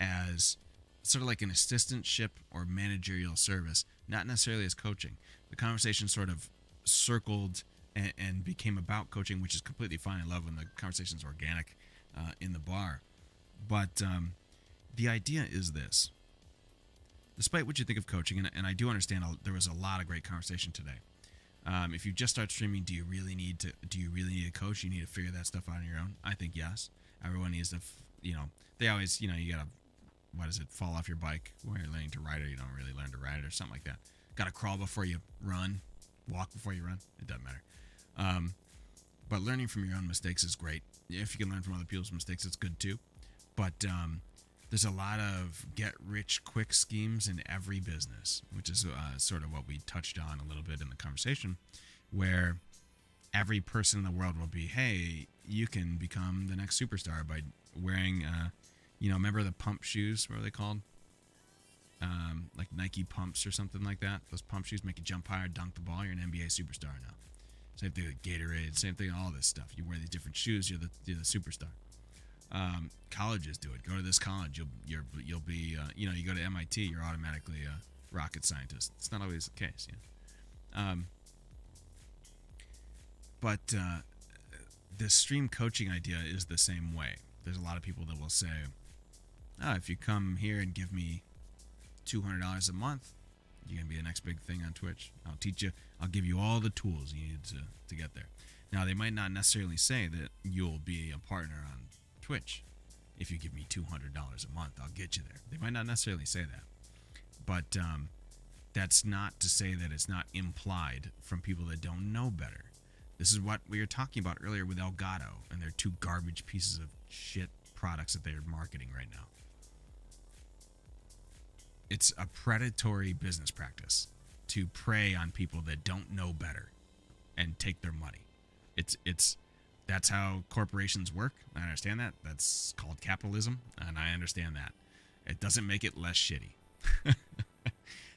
as sort of like an assistantship or managerial service, not necessarily as coaching. The conversation sort of circled and, and became about coaching, which is completely fine. I love when the conversation is organic uh, in the bar. But um, the idea is this despite what you think of coaching, and, and I do understand there was a lot of great conversation today. Um, if you just start streaming, do you really need to? Do you really need a coach? You need to figure that stuff out on your own. I think yes. Everyone needs to. You know, they always. You know, you gotta. What is it? Fall off your bike when you're learning to ride it. You don't really learn to ride it or something like that. Got to crawl before you run. Walk before you run. It doesn't matter. Um, but learning from your own mistakes is great. If you can learn from other people's mistakes, it's good too. But um, there's a lot of get rich quick schemes in every business, which is uh, sort of what we touched on a little bit in the conversation, where every person in the world will be, hey, you can become the next superstar by wearing, uh, you know, remember the pump shoes? What are they called? Um, like Nike pumps or something like that. Those pump shoes make you jump higher, dunk the ball. You're an NBA superstar now. Same thing with Gatorade. Same thing, all this stuff. You wear these different shoes. You're the you're the superstar. Um, colleges do it. Go to this college. You'll you're you'll be uh, you know you go to MIT. You're automatically a rocket scientist. It's not always the case. Know? um, but uh, the stream coaching idea is the same way. There's a lot of people that will say, "Ah, if you come here and give me two hundred dollars a month, you're gonna be the next big thing on Twitch. I'll teach you. I'll give you all the tools you need to to get there." Now they might not necessarily say that you'll be a partner on Twitch. If you give me two hundred dollars a month, I'll get you there. They might not necessarily say that, but um, that's not to say that it's not implied from people that don't know better. This is what we were talking about earlier with Elgato and their two garbage pieces of shit products that they're marketing right now. It's a predatory business practice to prey on people that don't know better and take their money. It's it's that's how corporations work. I understand that. That's called capitalism, and I understand that. It doesn't make it less shitty.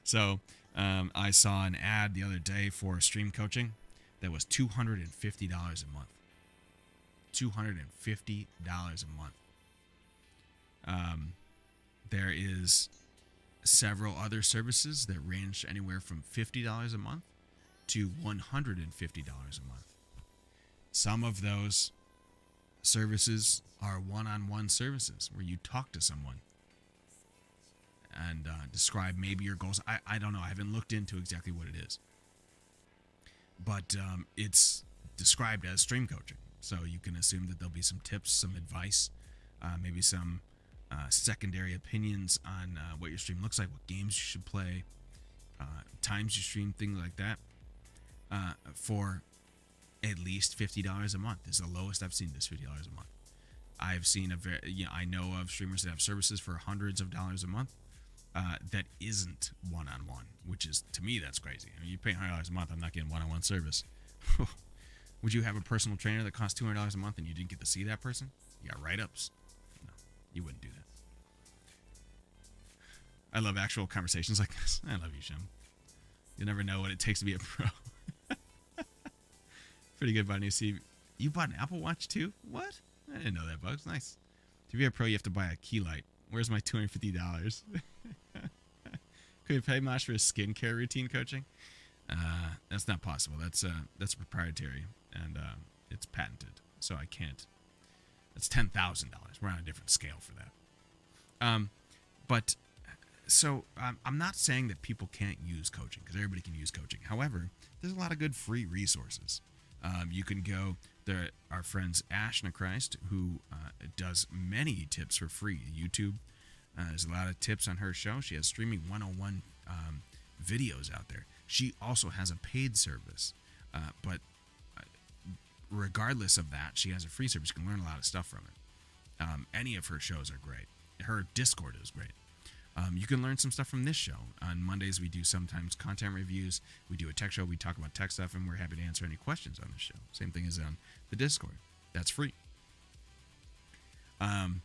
so um, I saw an ad the other day for stream coaching that was two hundred and fifty dollars a month. Two hundred and fifty dollars a month. Um, there is several other services that range anywhere from fifty dollars a month to one hundred and fifty dollars a month. Some of those services are one-on-one services where you talk to someone and uh, describe maybe your goals. I, I don't know. I haven't looked into exactly what it is, but um, it's described as stream coaching. So you can assume that there'll be some tips, some advice, uh, maybe some uh, secondary opinions on uh, what your stream looks like, what games you should play, uh, times you stream, things like that. Uh, for at least fifty dollars a month This is the lowest I've seen. This fifty dollars a month. I've seen a very, you know, I know of streamers that have services for hundreds of dollars a month. Uh, that isn't one on one, which is to me that's crazy. I mean, you pay hundred dollars a month, I'm not getting one on one service. Would you have a personal trainer that costs two hundred dollars a month and you didn't get to see that person? You got write ups. No, you wouldn't do that. I love actual conversations like this. I love you, Shem. You never know what it takes to be a pro. Pretty good new CV. You bought an Apple Watch too? What? I didn't know that, Bugs. Nice. To be a pro, you have to buy a key light. Where's my two hundred fifty dollars? Could you pay Mosh for his skincare routine coaching? Uh, that's not possible. That's uh, that's proprietary and uh, it's patented, so I can't. That's ten thousand dollars. We're on a different scale for that. Um, but so um, I'm not saying that people can't use coaching because everybody can use coaching. However, there's a lot of good free resources. Um, you can go there. Our friends Ashna Christ, who uh, does many tips for free. YouTube. Uh, there's a lot of tips on her show. She has streaming 101 um, videos out there. She also has a paid service, uh, but uh, regardless of that, she has a free service. You can learn a lot of stuff from it. Um, any of her shows are great. Her Discord is great. Um, you can learn some stuff from this show. On Mondays, we do sometimes content reviews. We do a tech show. We talk about tech stuff, and we're happy to answer any questions on the show. Same thing as on the Discord. That's free. Um,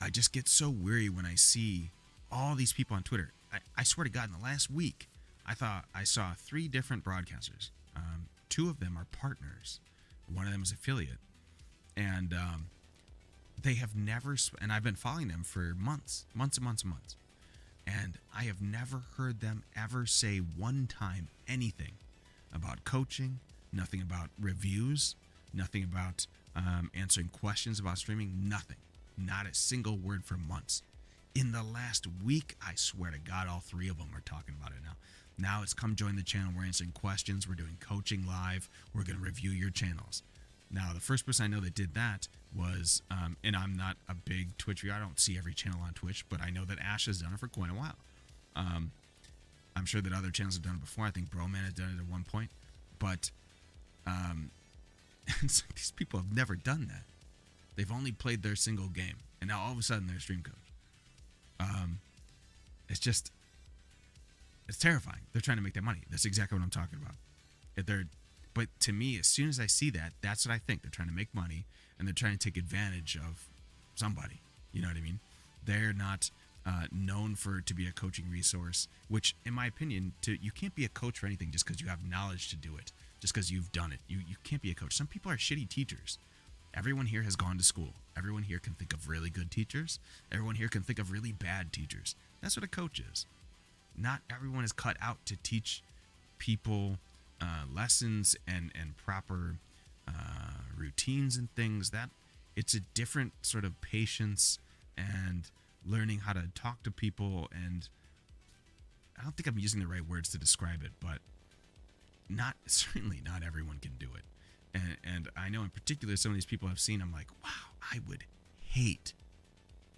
I just get so weary when I see all these people on Twitter. I, I swear to God, in the last week, I thought I saw three different broadcasters. Um, two of them are partners. One of them is affiliate. and um, they have never. sp- And I've been following them for months, months and months and months, and I have never heard them ever say one time anything about coaching, nothing about reviews, nothing about um, answering questions about streaming, nothing. Not a single word for months. In the last week, I swear to God, all three of them are talking about it now. Now it's come join the channel. We're answering questions. We're doing coaching live. We're going to review your channels. Now, the first person I know that did that was, um, and I'm not a big Twitch viewer. I don't see every channel on Twitch, but I know that Ash has done it for quite a while. Um, I'm sure that other channels have done it before. I think Broman has done it at one point, but um, it's like these people have never done that. They've only played their single game, and now all of a sudden they're stream coach. Um, it's just, it's terrifying. They're trying to make that money. That's exactly what I'm talking about. If they're, but to me, as soon as I see that, that's what I think. They're trying to make money, and they're trying to take advantage of somebody. You know what I mean? They're not uh, known for to be a coaching resource, which, in my opinion, to you can't be a coach for anything just because you have knowledge to do it, just because you've done it. You you can't be a coach. Some people are shitty teachers. Everyone here has gone to school. Everyone here can think of really good teachers. Everyone here can think of really bad teachers. That's what a coach is. Not everyone is cut out to teach people uh, lessons and and proper uh, routines and things. That it's a different sort of patience and learning how to talk to people. And I don't think I'm using the right words to describe it, but not certainly not everyone can do it. And and I know in particular some of these people I've seen. I'm like, wow, I would hate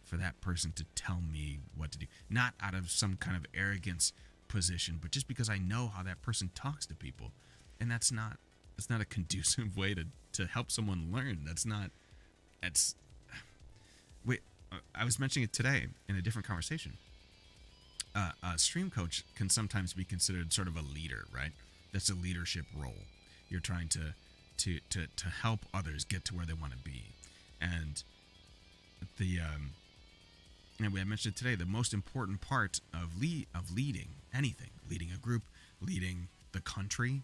for that person to tell me what to do. Not out of some kind of arrogance position, but just because I know how that person talks to people. And that's not that's not a conducive way to to help someone learn. That's not it's wait, uh, I was mentioning it today in a different conversation. Uh, a stream coach can sometimes be considered sort of a leader, right? That's a leadership role. You're trying to to to to help others get to where they want to be, and the um, and we had mentioned today the most important part of lead of leading anything, leading a group, leading the country,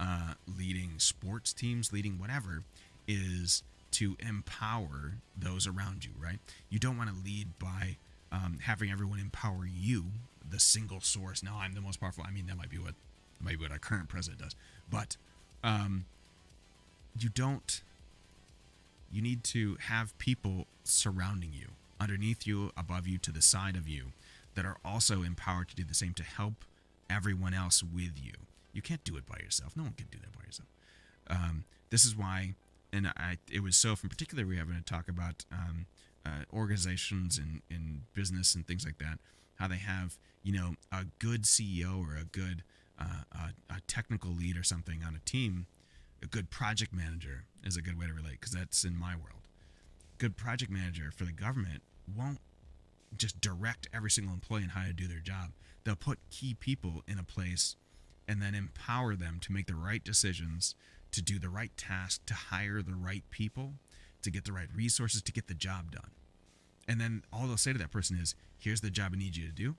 uh, leading sports teams, leading whatever, is to empower those around you. Right? You don't want to lead by um, having everyone empower you, the single source. Now I'm the most powerful. I mean, that might be what might be what our current president does, but um, you don't. You need to have people surrounding you, underneath you, above you, to the side of you, that are also empowered to do the same to help everyone else with you. You can't do it by yourself. No one can do that by yourself. Um, this is why, and I, it was so. In particular, we having to talk about um, uh, organizations and in business and things like that. How they have, you know, a good CEO or a good uh, a, a technical lead or something on a team. A good project manager is a good way to relate because that's in my world. Good project manager for the government won't just direct every single employee on how to do their job. They'll put key people in a place and then empower them to make the right decisions, to do the right task, to hire the right people, to get the right resources to get the job done. And then all they'll say to that person is, here's the job I need you to do.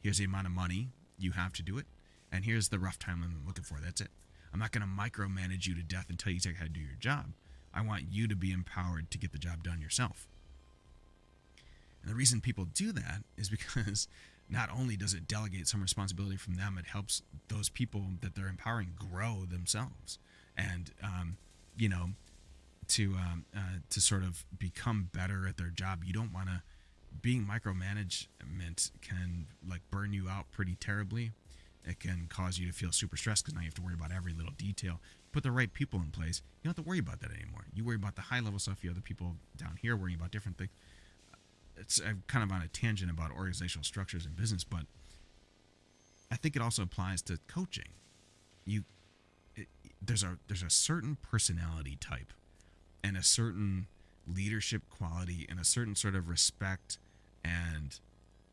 Here's the amount of money you have to do it. And here's the rough timeline I'm looking for. That's it. I'm not going to micromanage you to death and tell you exactly how to do your job. I want you to be empowered to get the job done yourself. And the reason people do that is because not only does it delegate some responsibility from them, it helps those people that they're empowering grow themselves, and um, you know, to um, uh, to sort of become better at their job. You don't want to being micromanagement can like burn you out pretty terribly. It can cause you to feel super stressed because now you have to worry about every little detail. Put the right people in place. You don't have to worry about that anymore. You worry about the high level stuff. You the people down here worrying about different things it's I'm kind of on a tangent about organizational structures in business, but I think it also applies to coaching. You it, there's a there's a certain personality type and a certain leadership quality and a certain sort of respect and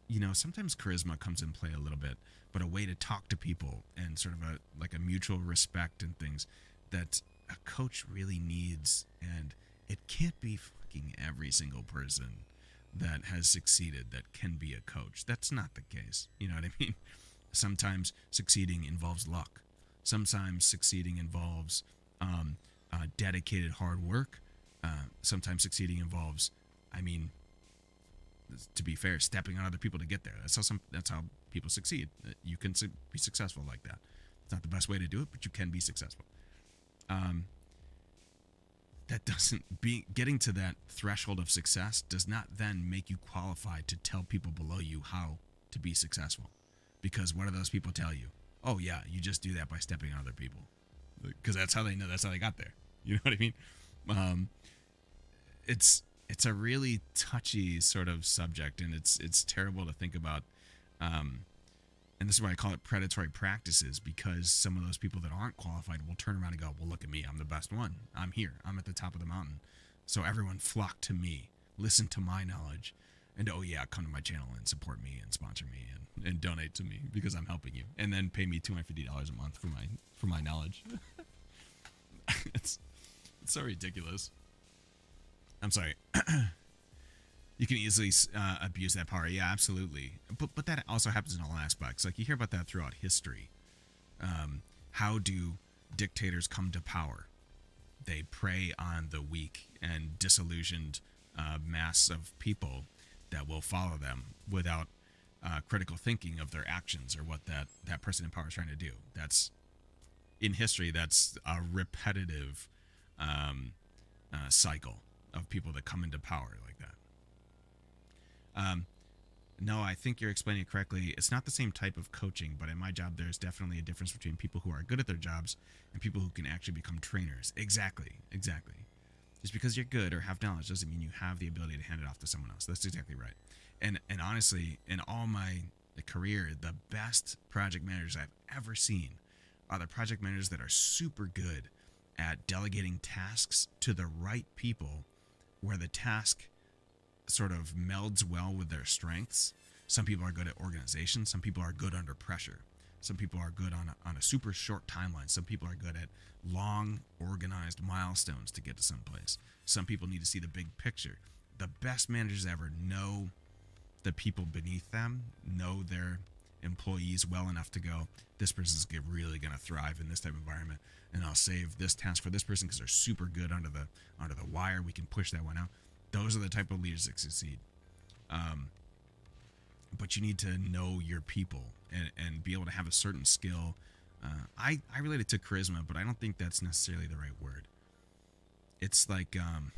you know sometimes charisma comes in play a little bit but a way to talk to people and sort of a like a mutual respect and things that a coach really needs and it can't be fucking every single person that has succeeded that can be a coach. That's not the case. You know what I mean? Sometimes succeeding involves luck. Sometimes succeeding involves um, uh, dedicated hard work. Uh, sometimes succeeding involves, I mean, to be fair, stepping on other people to get there. That's how some. That's how people succeed. Uh, You can su- be successful like that. It's not the best way to do it, but you can be successful. Um, that doesn't be getting to that threshold of success does not then make you qualified to tell people below you how to be successful because what do those people tell you oh yeah you just do that by stepping on other people because that's how they know that's how they got there you know what i mean um, it's it's a really touchy sort of subject and it's it's terrible to think about um, and this is why I call it predatory practices because some of those people that aren't qualified will turn around and go, "Well, look at me. I'm the best one. I'm here. I'm at the top of the mountain." So everyone flock to me, listen to my knowledge, and oh yeah, come to my channel and support me and sponsor me and, and donate to me because I'm helping you, and then pay me two hundred fifty dollars a month for my for my knowledge. it's it's so ridiculous. I'm sorry. you can easily uh, abuse that power. Yeah, absolutely. But but that also happens in all aspects. Like you hear about that throughout history. Um, how do dictators come to power? They prey on the weak and disillusioned uh, mass of people that will follow them without uh, critical thinking of their actions or what that that person in power is trying to do. That's in history. That's a repetitive um, uh, cycle of people that come into power like that. Um, no, I think you're explaining it correctly. It's not the same type of coaching, but in my job, there's definitely a difference between people who are good at their jobs and people who can actually become trainers. Exactly, exactly. Just because you're good or have knowledge doesn't mean you have the ability to hand it off to someone else. That's exactly right. And and honestly, in all my career, the best project managers I've ever seen are the project managers that are super good at delegating tasks to the right people where the task sort of melds well with their strengths. Some people are good at organization. Some people are good under pressure. Some people are good on a, on a super short timeline. Some people are good at long, organized milestones to get to some place. Some people need to see the big picture. The best managers ever know the people beneath them, know their employees well enough to go, this person's really going to thrive in this type of environment, and I'll save this task for this person because they're super good under the under the wire. We can push that one out. Those are the type of leaders that succeed. Um, but you need to know your people and, and be able to have a certain skill. Uh, I, I relate it to charisma, but I don't think that's necessarily the right word. It's like, um,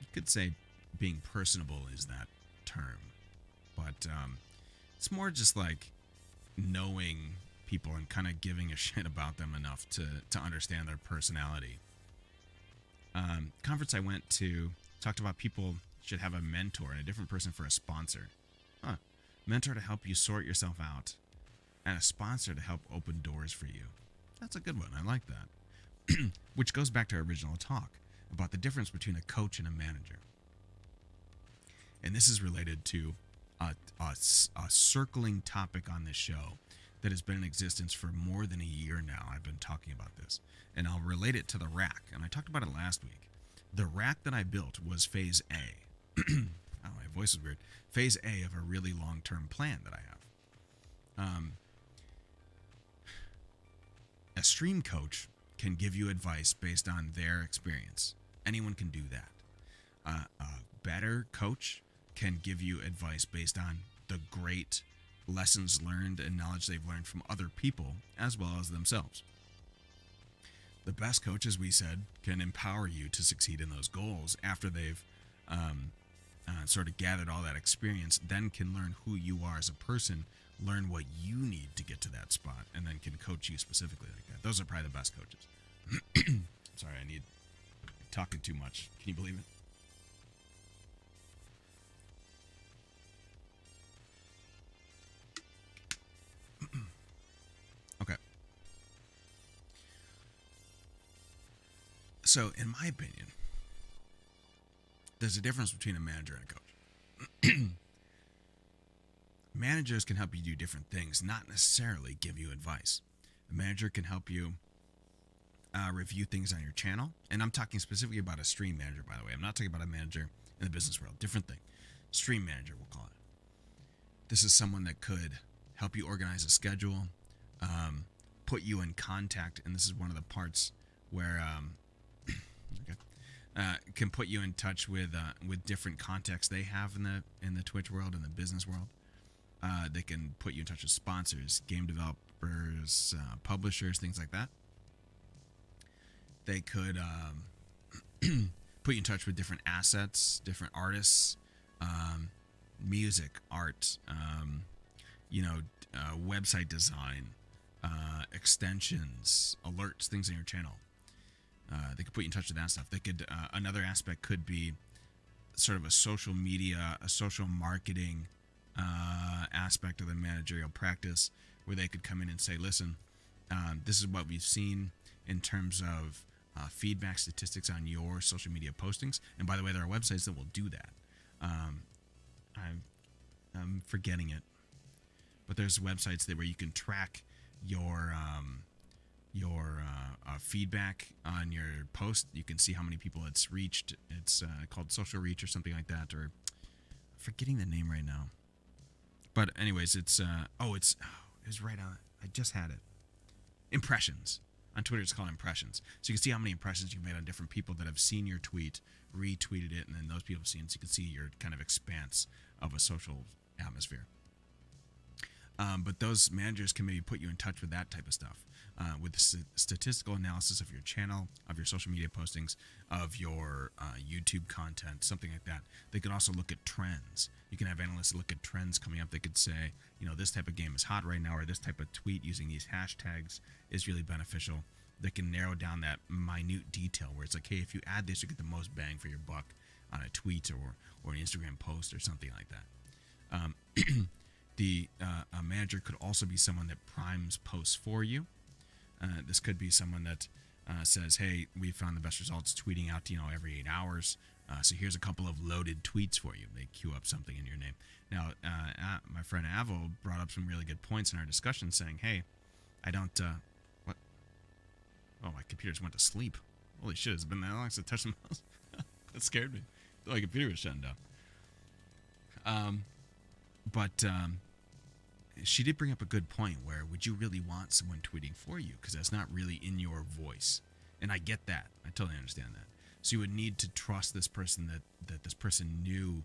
you could say being personable is that term, but um, it's more just like knowing people and kind of giving a shit about them enough to, to understand their personality um, conference I went to talked about people should have a mentor and a different person for a sponsor. Huh. Mentor to help you sort yourself out, and a sponsor to help open doors for you. That's a good one. I like that. Which goes back to our original talk about the difference between a coach and a manager. And this is related to a, a, a circling topic on this show that has been in existence for more than a year now. I've been talking about this, and I'll relate it to the rack. And I talked about it last week. The rack that I built was phase A. oh, my voice is weird. Phase A of a really long-term plan that I have. Um, a stream coach can give you advice based on their experience. Anyone can do that. Uh, a better coach can give you advice based on the great lessons learned and knowledge they've learned from other people as well as themselves. The best coaches, we said, can empower you to succeed in those goals after they've um, uh, sort of gathered all that experience, then can learn who you are as a person, learn what you need to get to that spot, and then can coach you specifically like that. Those are probably the best coaches. Sorry, I need talking too much. Can you believe it? So, in my opinion, there's a difference between a manager and a coach. Managers can help you do different things, not necessarily give you advice. A manager can help you uh, review things on your channel. And I'm talking specifically about a stream manager, by the way. I'm not talking about a manager in the business world. Different thing. Stream manager, we'll call it. This is someone that could help you organize a schedule, um, put you in contact. And this is one of the parts where um, Okay. Uh, can put you in touch with uh, with different contexts they have in the in the Twitch world and the business world. Uh, they can put you in touch with sponsors, game developers, uh, publishers, things like that. They could um, put you in touch with different assets, different artists, um, music, art, um, you know, uh, website design, uh, extensions, alerts, things in your channel. Uh, they could put you in touch with that stuff. They could uh, another aspect could be sort of a social media, a social marketing uh, aspect of the managerial practice, where they could come in and say, "Listen, um, this is what we've seen in terms of uh, feedback statistics on your social media postings." And by the way, there are websites that will do that. Um, I'm I'm forgetting it, but there's websites that where you can track your um, your uh, uh, feedback on your post. You can see how many people it's reached. It's uh, called Social Reach or something like that. Or forgetting the name right now. But anyways, it's uh, oh, it's oh, it was right on. I just had it. Impressions on Twitter. It's called impressions. So you can see how many impressions you've made on different people that have seen your tweet, retweeted it, and then those people have seen. So you can see your kind of expanse of a social atmosphere. Um, but those managers can maybe put you in touch with that type of stuff, uh, with the st- statistical analysis of your channel, of your social media postings, of your uh, YouTube content, something like that. They can also look at trends. You can have analysts look at trends coming up. They could say, you know, this type of game is hot right now, or this type of tweet using these hashtags is really beneficial. They can narrow down that minute detail where it's like, hey, if you add this, you get the most bang for your buck on a tweet or or an Instagram post or something like that. Um, the uh, manager could also be someone that primes posts for you. Uh, this could be someone that uh, says, "Hey, we found the best results tweeting out, you know, every eight hours. Uh, so here's a couple of loaded tweets for you." They queue up something in your name. Now, uh, my friend Avo brought up some really good points in our discussion, saying, "Hey, I don't uh, what? Oh, my computer just went to sleep. Holy shit! It's been that long since I touched the mouse. that scared me. My computer was shutting down." Um, but um, she did bring up a good point where would you really want someone tweeting for you? Because that's not really in your voice. And i get that. I totally understand that. So you would need to trust this person that that this person knew.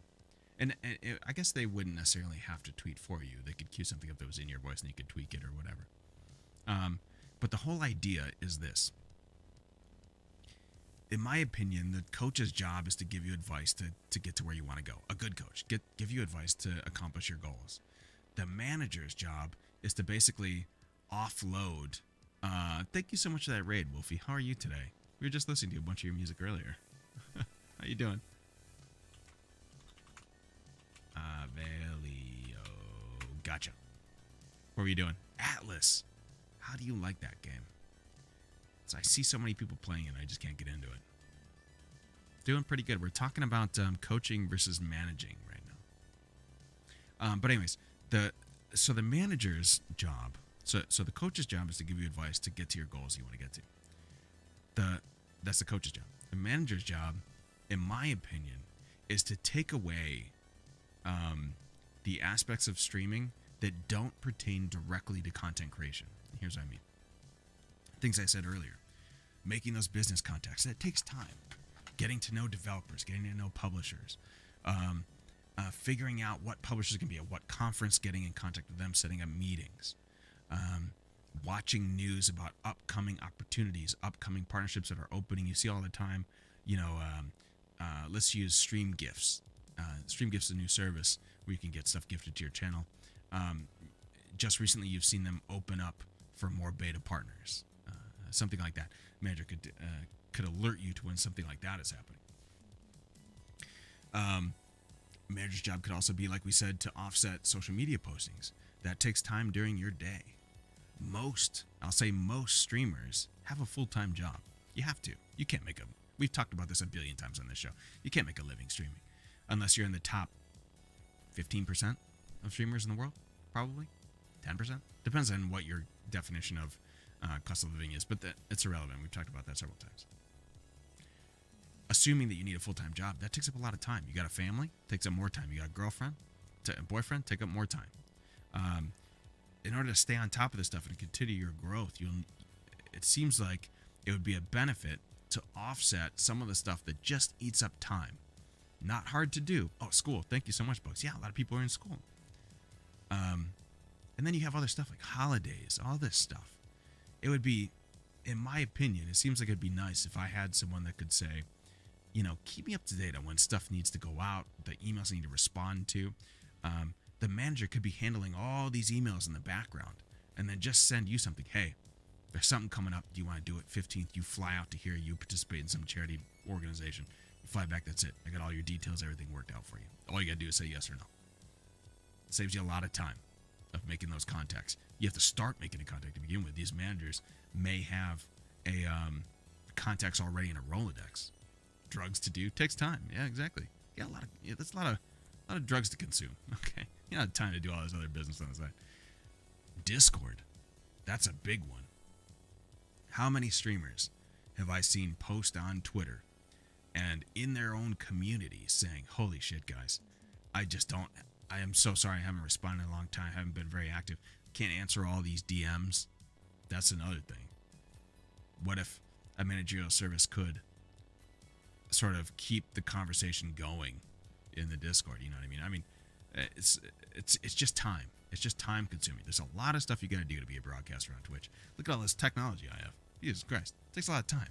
And, and it, i guess they wouldn't necessarily have to tweet for you. They could cue something up that was in your voice and you could tweak it or whatever. Um, but the whole idea is this. In my opinion, the coach's job is to give you advice to, to get to where you want to go. A good coach, get give you advice to accomplish your goals. The manager's job is to basically offload. Uh, thank you so much for that raid, Wolfie. How are you today? We were just listening to a bunch of your music earlier. How you doing? Avelio. Gotcha. What were you doing? Atlas. How do you like that game? So I see so many people playing it, I just can't get into it. Doing pretty good. We're talking about um, coaching versus managing right now. Um, but anyways, the so the manager's job, so so the coach's job is to give you advice to get to your goals you want to get to. The that's the coach's job. The manager's job, in my opinion, is to take away um, the aspects of streaming that don't pertain directly to content creation. Here's what I mean things I said earlier. Making those business contacts, that takes time. Getting to know developers, getting to know publishers, um, uh, figuring out what publishers can be at what conference, getting in contact with them, setting up meetings, um, watching news about upcoming opportunities, upcoming partnerships that are opening. You see all the time, you know, um, uh, let's use Stream Gifts. Uh, Stream Gifts is a new service where you can get stuff gifted to your channel. Um, just recently, you've seen them open up for more beta partners something like that. Manager could uh, could alert you to when something like that is happening. Um, manager's job could also be, like we said, to offset social media postings. That takes time during your day. Most, I'll say, most streamers have a full time job. You have to. You can't make a. We've talked about this a billion times on this show. You can't make a living streaming unless you're in the top 15% of streamers in the world, probably 10%. Depends on what your definition of uh, cost of living is, but that, it's irrelevant. We've talked about that several times. Assuming that you need a full time job, that takes up a lot of time. You got a family, takes up more time. You got a girlfriend, a boyfriend, take up more time. Um, in order to stay on top of this stuff and continue your growth, you'll. It seems like it would be a benefit to offset some of the stuff that just eats up time. Not hard to do. Oh, school. Thank you so much, books. Yeah, a lot of people are in school. Um, and then you have other stuff like holidays, all this stuff. It would be, in my opinion, it seems like it'd be nice if I had someone that could say, you know, keep me up to date on when stuff needs to go out, the emails I need to respond to. Um, the manager could be handling all these emails in the background and then just send you something. Hey, there's something coming up. Do you want to do it? 15th, you fly out to here. You participate in some charity organization. You fly back. That's it. I got all your details, everything worked out for you. All you got to do is say yes or no. Saves you a lot of time of making those contacts. You have to start making a contact to begin with. These managers may have a um, contacts already in a Rolodex. Drugs to do takes time. Yeah, exactly. Yeah, a lot of yeah, that's a lot of a lot of drugs to consume. Okay, you don't have time to do all this other business on the side. Discord, that's a big one. How many streamers have I seen post on Twitter and in their own community saying, "Holy shit, guys, I just don't. I am so sorry. I haven't responded in a long time. I haven't been very active. Can't answer all these DMs." That's another thing. What if a managerial service could sort of keep the conversation going in the Discord? You know what I mean? I mean, it's it's it's just time. It's just time consuming. There's a lot of stuff you got to do to be a broadcaster on Twitch. Look at all this technology I have. Jesus Christ, it takes a lot of time.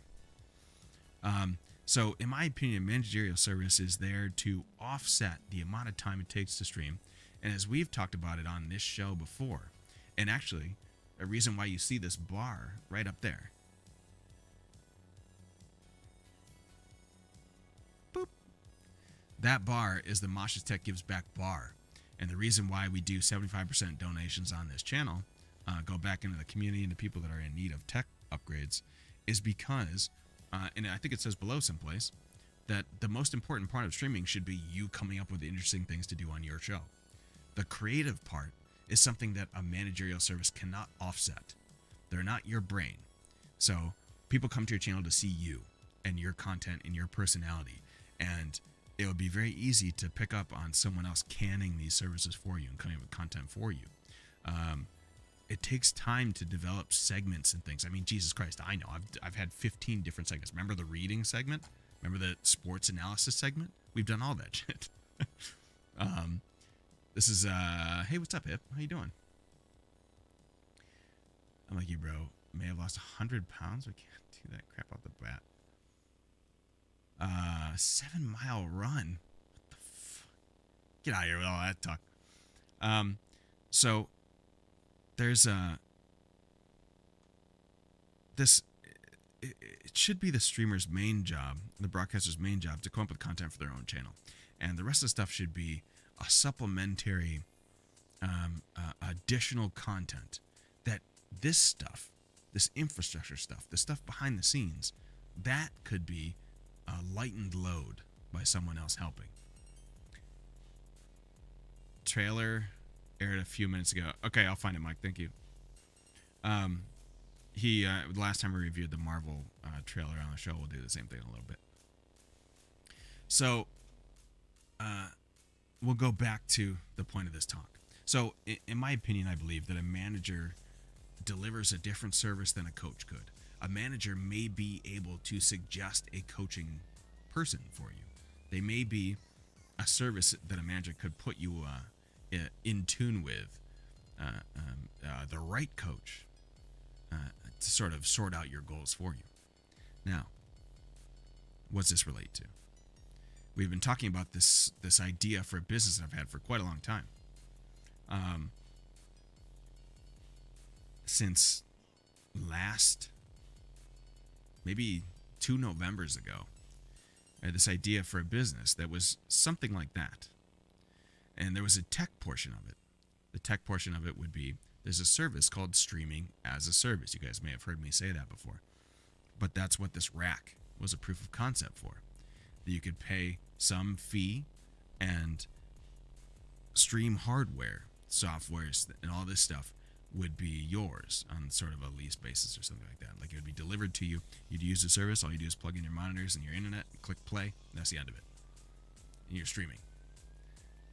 Um, so, in my opinion, managerial service is there to offset the amount of time it takes to stream. And as we've talked about it on this show before, and actually, a reason why you see this bar right up there. That bar is the Mosh's Tech Gives Back bar. And the reason why we do 75% donations on this channel, uh, go back into the community and the people that are in need of tech upgrades, is because, uh, and I think it says below someplace, that the most important part of streaming should be you coming up with interesting things to do on your show. The creative part is something that a managerial service cannot offset. They're not your brain. So people come to your channel to see you and your content and your personality. And it would be very easy to pick up on someone else canning these services for you and coming up with content for you. Um, it takes time to develop segments and things. I mean, Jesus Christ, I know. I've, I've had 15 different segments. Remember the reading segment? Remember the sports analysis segment? We've done all that shit. um, this is, uh, hey, what's up, Hip? How you doing? I'm like you, bro. May have lost 100 pounds. We can't do that crap off the bat. Uh, seven mile run. What the fuck? Get out of here with all that talk. Um, so there's a this. It, it should be the streamer's main job, the broadcaster's main job, to come up with content for their own channel, and the rest of the stuff should be a supplementary, um, uh, additional content that this stuff, this infrastructure stuff, the stuff behind the scenes, that could be a lightened load by someone else helping. Trailer aired a few minutes ago. Okay, I'll find it, Mike. Thank you. Um, he uh, last time we reviewed the Marvel uh, trailer on the show, we'll do the same thing in a little bit. So, uh, we'll go back to the point of this talk. So, in, in my opinion, I believe that a manager delivers a different service than a coach could a manager may be able to suggest a coaching person for you. They may be a service that a manager could put you uh, in tune with uh, um, uh, the right coach uh, to sort of sort out your goals for you. Now, what's this relate to? We've been talking about this this idea for a business that I've had for quite a long time. Um, since last maybe two Novembers ago. I had this idea for a business that was something like that. And there was a tech portion of it. The tech portion of it would be there's a service called streaming as a service. You guys may have heard me say that before. But that's what this rack was a proof of concept for. That you could pay some fee and stream hardware, softwares, and all this stuff would be yours on sort of a lease basis or something like that. Like it would be delivered to you. You'd use the service. All you do is plug in your monitors and your internet, click play. that's the end of it. And you're streaming.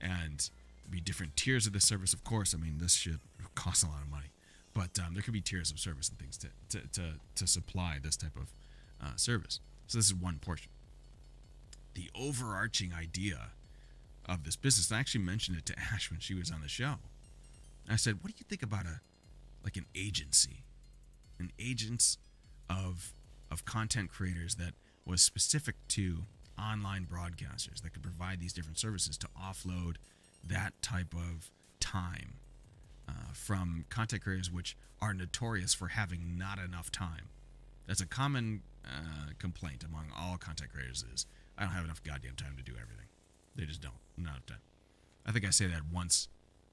And be different tiers of the service, of course. I mean, this should cost a lot of money, but um, there could be tiers of service and things to to to, to supply this type of uh, service. So this is one portion. The overarching idea of this business, I actually mentioned it to Ash when she was on the show. I said, "What do you think about a like an agency, an agents of of content creators that was specific to online broadcasters that could provide these different services to offload that type of time uh, from content creators which are notorious for having not enough time. That's a common uh, complaint among all content creators is I don't have enough goddamn time to do everything. They just don't. Not enough time. I think I say that once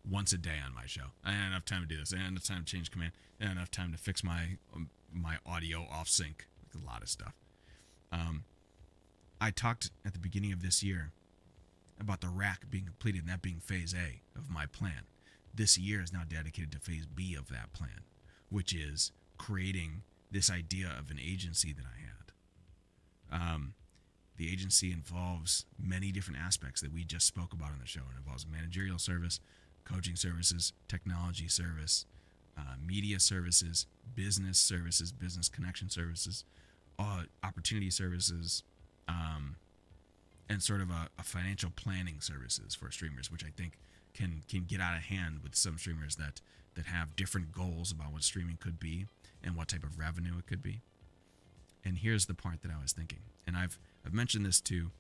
once a day on my show. I had enough time to do this. I had enough time to change command. I had enough time to fix my um, my audio off sync. Like a lot of stuff. Um, I talked at the beginning of this year about the rack being completed and that being phase A of my plan. This year is now dedicated to phase B of that plan, which is creating this idea of an agency that I had. Um, the agency involves many different aspects that we just spoke about on the show. It involves managerial service, coaching services, technology service, uh, media services, business services, business connection services, uh, opportunity services, um, and sort of a, a, financial planning services for streamers, which I think can can get out of hand with some streamers that that have different goals about what streaming could be and what type of revenue it could be. And here's the part that I was thinking, and I've I've mentioned this to.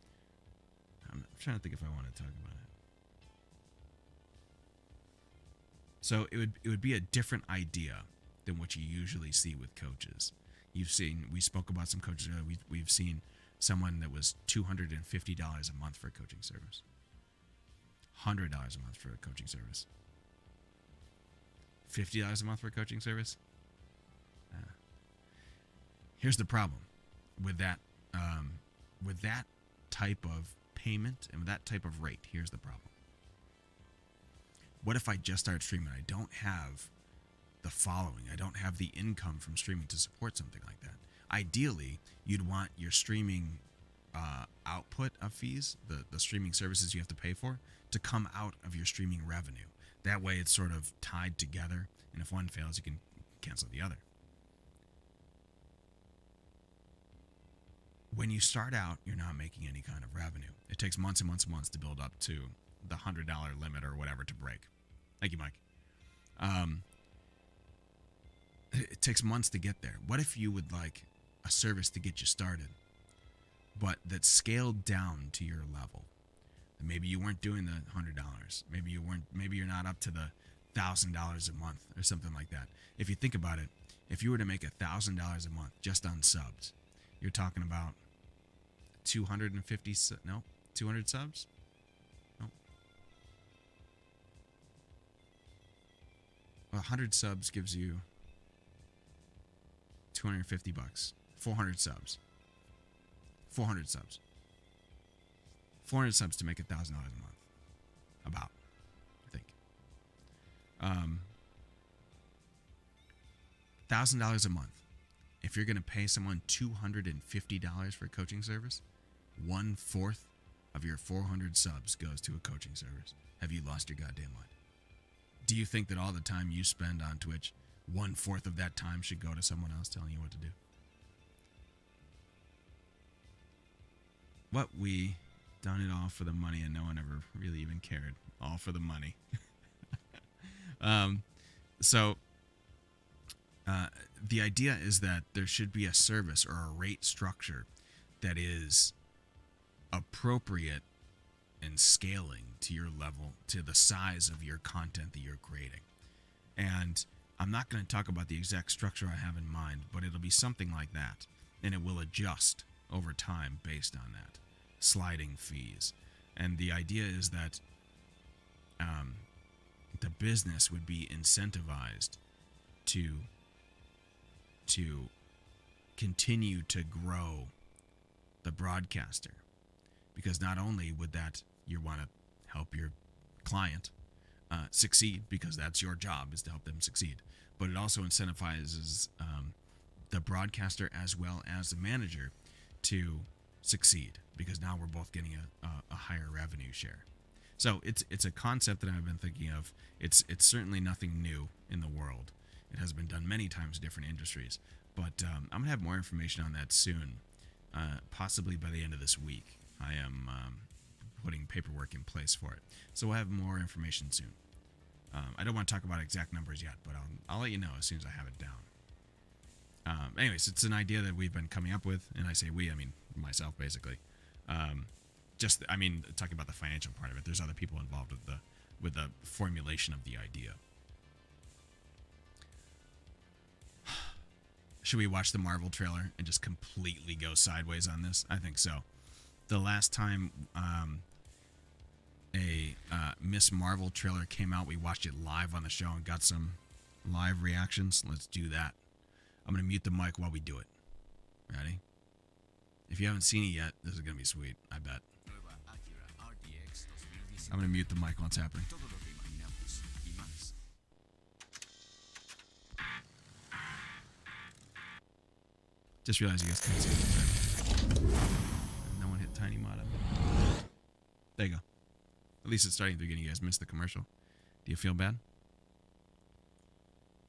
I'm trying to think if I want to talk about it. So it would it would be a different idea than what you usually see with coaches. You've seen we spoke about some coaches earlier. We we've seen someone that was $250 a month for a coaching service. $100 a month for a coaching service. $50 a month for a coaching service. Uh, here's the problem with that um, with that type of payment and with that type of rate. Here's the problem. What if I just start streaming? I don't have the following. I don't have the income from streaming to support something like that ideally you'd want your streaming uh, output of fees, the, the streaming services you have to pay for, to come out of your streaming revenue. That way it's sort of tied together, and if one fails, you can cancel the other. When you start out, you're not making any kind of revenue. It takes months and months and months to build up to the $100 limit or whatever to break. Thank you, Mike. Um, it takes months to get there. What if you would like a service to get you started, but that scaled down to your level. maybe you weren't doing the hundred dollars. Maybe you weren't. Maybe you're not up to the thousand dollars a month or something like that. If you think about it, if you were to make a thousand dollars a month just on subs, you're talking about 250 no 200 subs 100 subs gives you 250 bucks 400 subs. 400 subs. 400 subs to make a $1,000 a month. About, I think. Um, $1,000 a month. If you're going to pay someone $250 for a coaching service, one fourth of your 400 subs goes to a coaching service. Have you lost your goddamn mind? Do you think that all the time you spend on Twitch, one fourth of that time should go to someone else telling you what to do? what we done it all for the money and no one ever really even cared all for the money um, so uh, the idea is that there should be a service or a rate structure that is appropriate and scaling to your level to the size of your content that you're creating and i'm not going to talk about the exact structure i have in mind but it'll be something like that and it will adjust over time based on that sliding fees. And the idea is that um, the business would be incentivized to to continue to grow the broadcaster because not only would that you want to help your client uh, succeed because that's your job is to help them succeed but it also incentivizes um, the broadcaster as well as the manager to succeed because now we're both getting a, a, a higher revenue share. So it's it's a concept that I've been thinking of. It's it's certainly nothing new in the world. It has been done many times in different industries. But um, I'm gonna have more information on that soon. uh, possibly by the end of this week. I am um, putting paperwork in place for it, so we'll have more information soon. Um, I don't want to talk about exact numbers yet, but I'll, I'll let you know as soon as I have it down. Um, anyways, it's an idea that we've been coming up with, and I say we, I mean myself, basically. Um, just, I mean, talking about the financial part of it. There's other people involved with the with the formulation of the idea. Should we watch the Marvel trailer and just completely go sideways on this? I think so. The last time um, a uh, Miss Marvel trailer came out, we watched it live on the show and got some live reactions. Let's do that. I'm going to mute the mic while we do it. Ready? If you haven't seen it yet, this is going to be sweet. I bet. Nueva Acura RDX 2019. I'm going to mute the mic while it's happening. Just realized you guys couldn't see it. No one hit Tiny Mod up. There you go. At least it's starting at the beginning. You guys missed the commercial. Do you feel bad?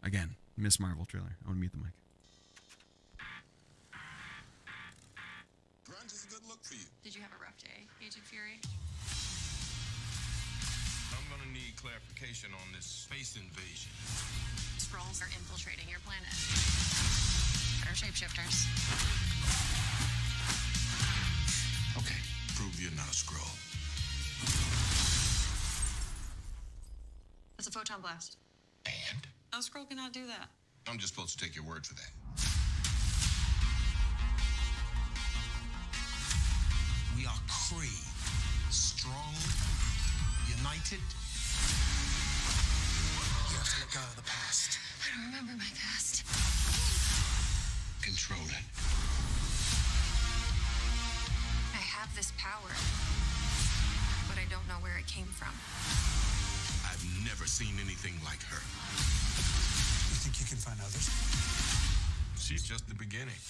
Again, Miss Marvel trailer. I want to mute the mic. Grunge is a good look for you. Did you have a rough day, Agent Fury? I'm gonna need clarification on this space invasion. Skrulls are infiltrating your planet. They're shapeshifters. Okay, prove you're not a Skrull. That's a photon blast. And? A Skrull cannot do that. I'm just supposed to take your word for that. We are Kree. Strong, united. You have to let go of the past. I don't remember my past. Control it. I have this power, but I don't know where it came from. I've never seen anything like her. You think you can find others? She's just the beginning.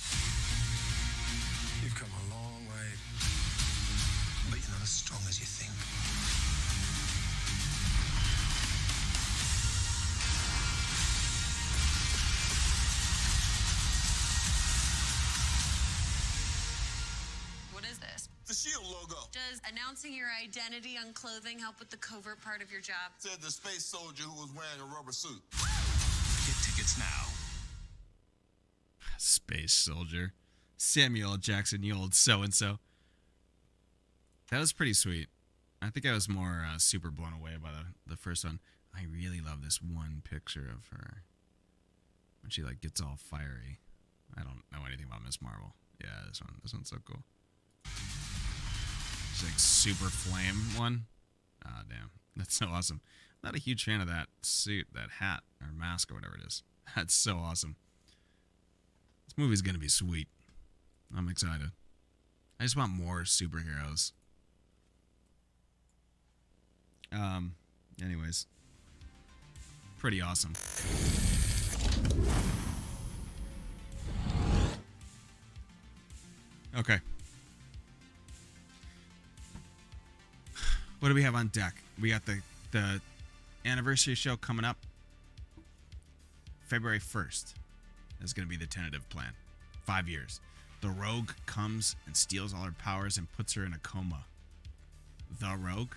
You've come a long way. But you're not as strong as you think. Does announcing your identity on clothing help with the covert part of your job? said the space soldier who was wearing a rubber suit. Get tickets now. Space Soldier. Samuel Jackson, you old so and so. That was pretty sweet. I think I was more uh, super blown away by the, the first one. I really love this one picture of her when she like gets all fiery. I don't know anything about Miss Marvel. Yeah, this one. This one's so cool. Like super flame one. Ah, damn, that's so awesome. Not a huge fan of that suit, that hat or mask or whatever it is. That's so awesome. This movie's gonna be sweet. I'm excited. I just want more superheroes. Um, anyways, pretty awesome. Okay. What do we have on deck? We got the the anniversary show coming up. February 1st is going to be the tentative plan. Five years. The rogue comes and steals all her powers and puts her in a coma. The rogue?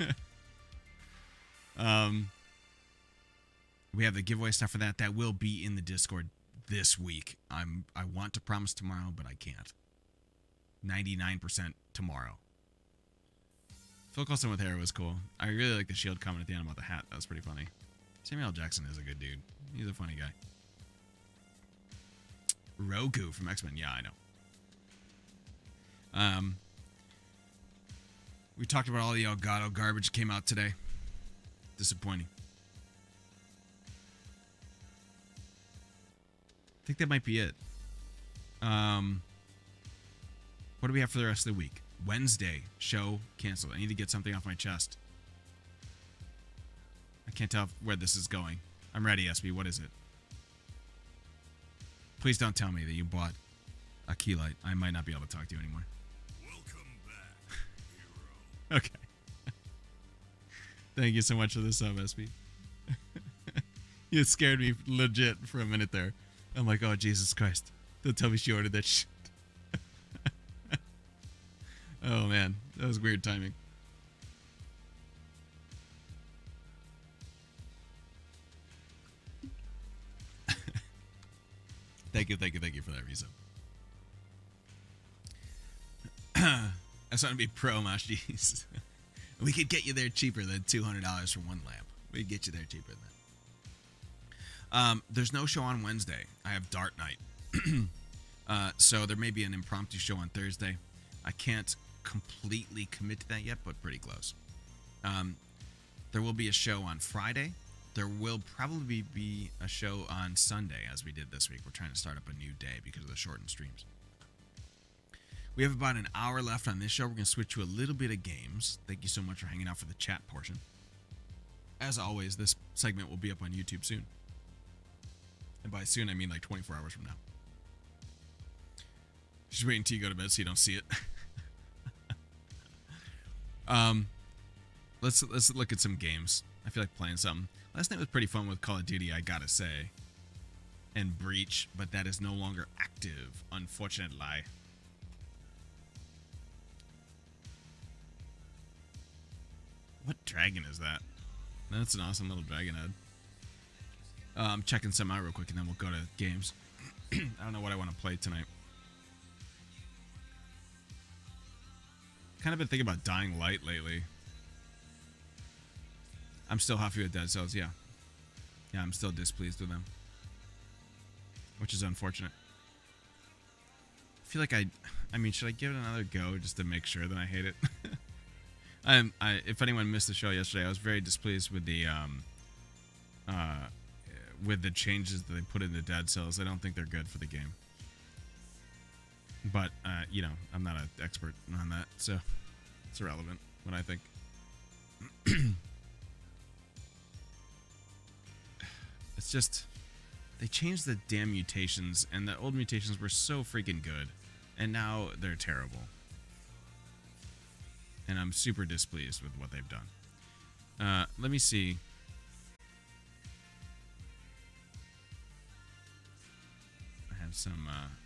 um, we have the giveaway stuff for that. That will be in the Discord this week. I'm I want to promise tomorrow, but I can't. 99% tomorrow. Phil Coulson with hair was cool. I really like the shield comment at the end about the hat. That was pretty funny. Samuel L. Jackson is a good dude. He's a funny guy. Roku from X Men. Yeah, I know. Um, we talked about all the Elgato garbage came out today. Disappointing. I think that might be it. Um, what do we have for the rest of the week? Wednesday show canceled. I need to get something off my chest. I can't tell where this is going. I'm ready, SB. What is it? Please don't tell me that you bought a key light. I might not be able to talk to you anymore. Welcome back. Okay. Thank you so much for the sub, SB. you scared me legit for a minute there. I'm like, oh Jesus Christ. Don't tell me she ordered that shit. Oh man, that was weird timing. thank you, thank you, thank you for that reason. I just want to be pro Mashis. we could get you there cheaper than two hundred dollars for one lamp. We could get you there cheaper than that. Um, there's no show on Wednesday. I have Dart Night. uh, so there may be an impromptu show on Thursday. I can't completely commit to that yet, but pretty close. Um, there will be a show on Friday. There will probably be a show on Sunday, as we did this week. We're trying to start up a new day because of the shortened streams. We have about an hour left on this show. We're going to switch to a little bit of games. Thank you so much for hanging out for the chat portion. As always, this segment will be up on YouTube soon. And by soon, I mean like 24 hours from now. Just waiting until you go to bed so you don't see it. um, let's let's look at some games. I feel like playing something. Last night was pretty fun with Call of Duty, I gotta say, and Breach, but that is no longer active, unfortunately. What dragon is that? That's an awesome little dragon head. Uh, I'm checking some out real quick, and then we'll go to games. I don't know what I want to play tonight. Kind of been thinking about Dying Light lately. I'm still happy with Dead Cells, yeah. Yeah, I'm still displeased with them. Which is unfortunate. I feel like I... I mean, should I give it another go just to make sure that I hate it? I'm, I, if anyone missed the show yesterday, I was very displeased with the... Um, uh, with the changes that they put in the Dead Cells. I don't think they're good for the game. But, uh, you know, I'm not an expert on that, so it's irrelevant what I think. it's just they changed the damn mutations and the old mutations were so freaking good and now they're terrible and i'm super displeased with what they've done uh, let me see I have some. Uh.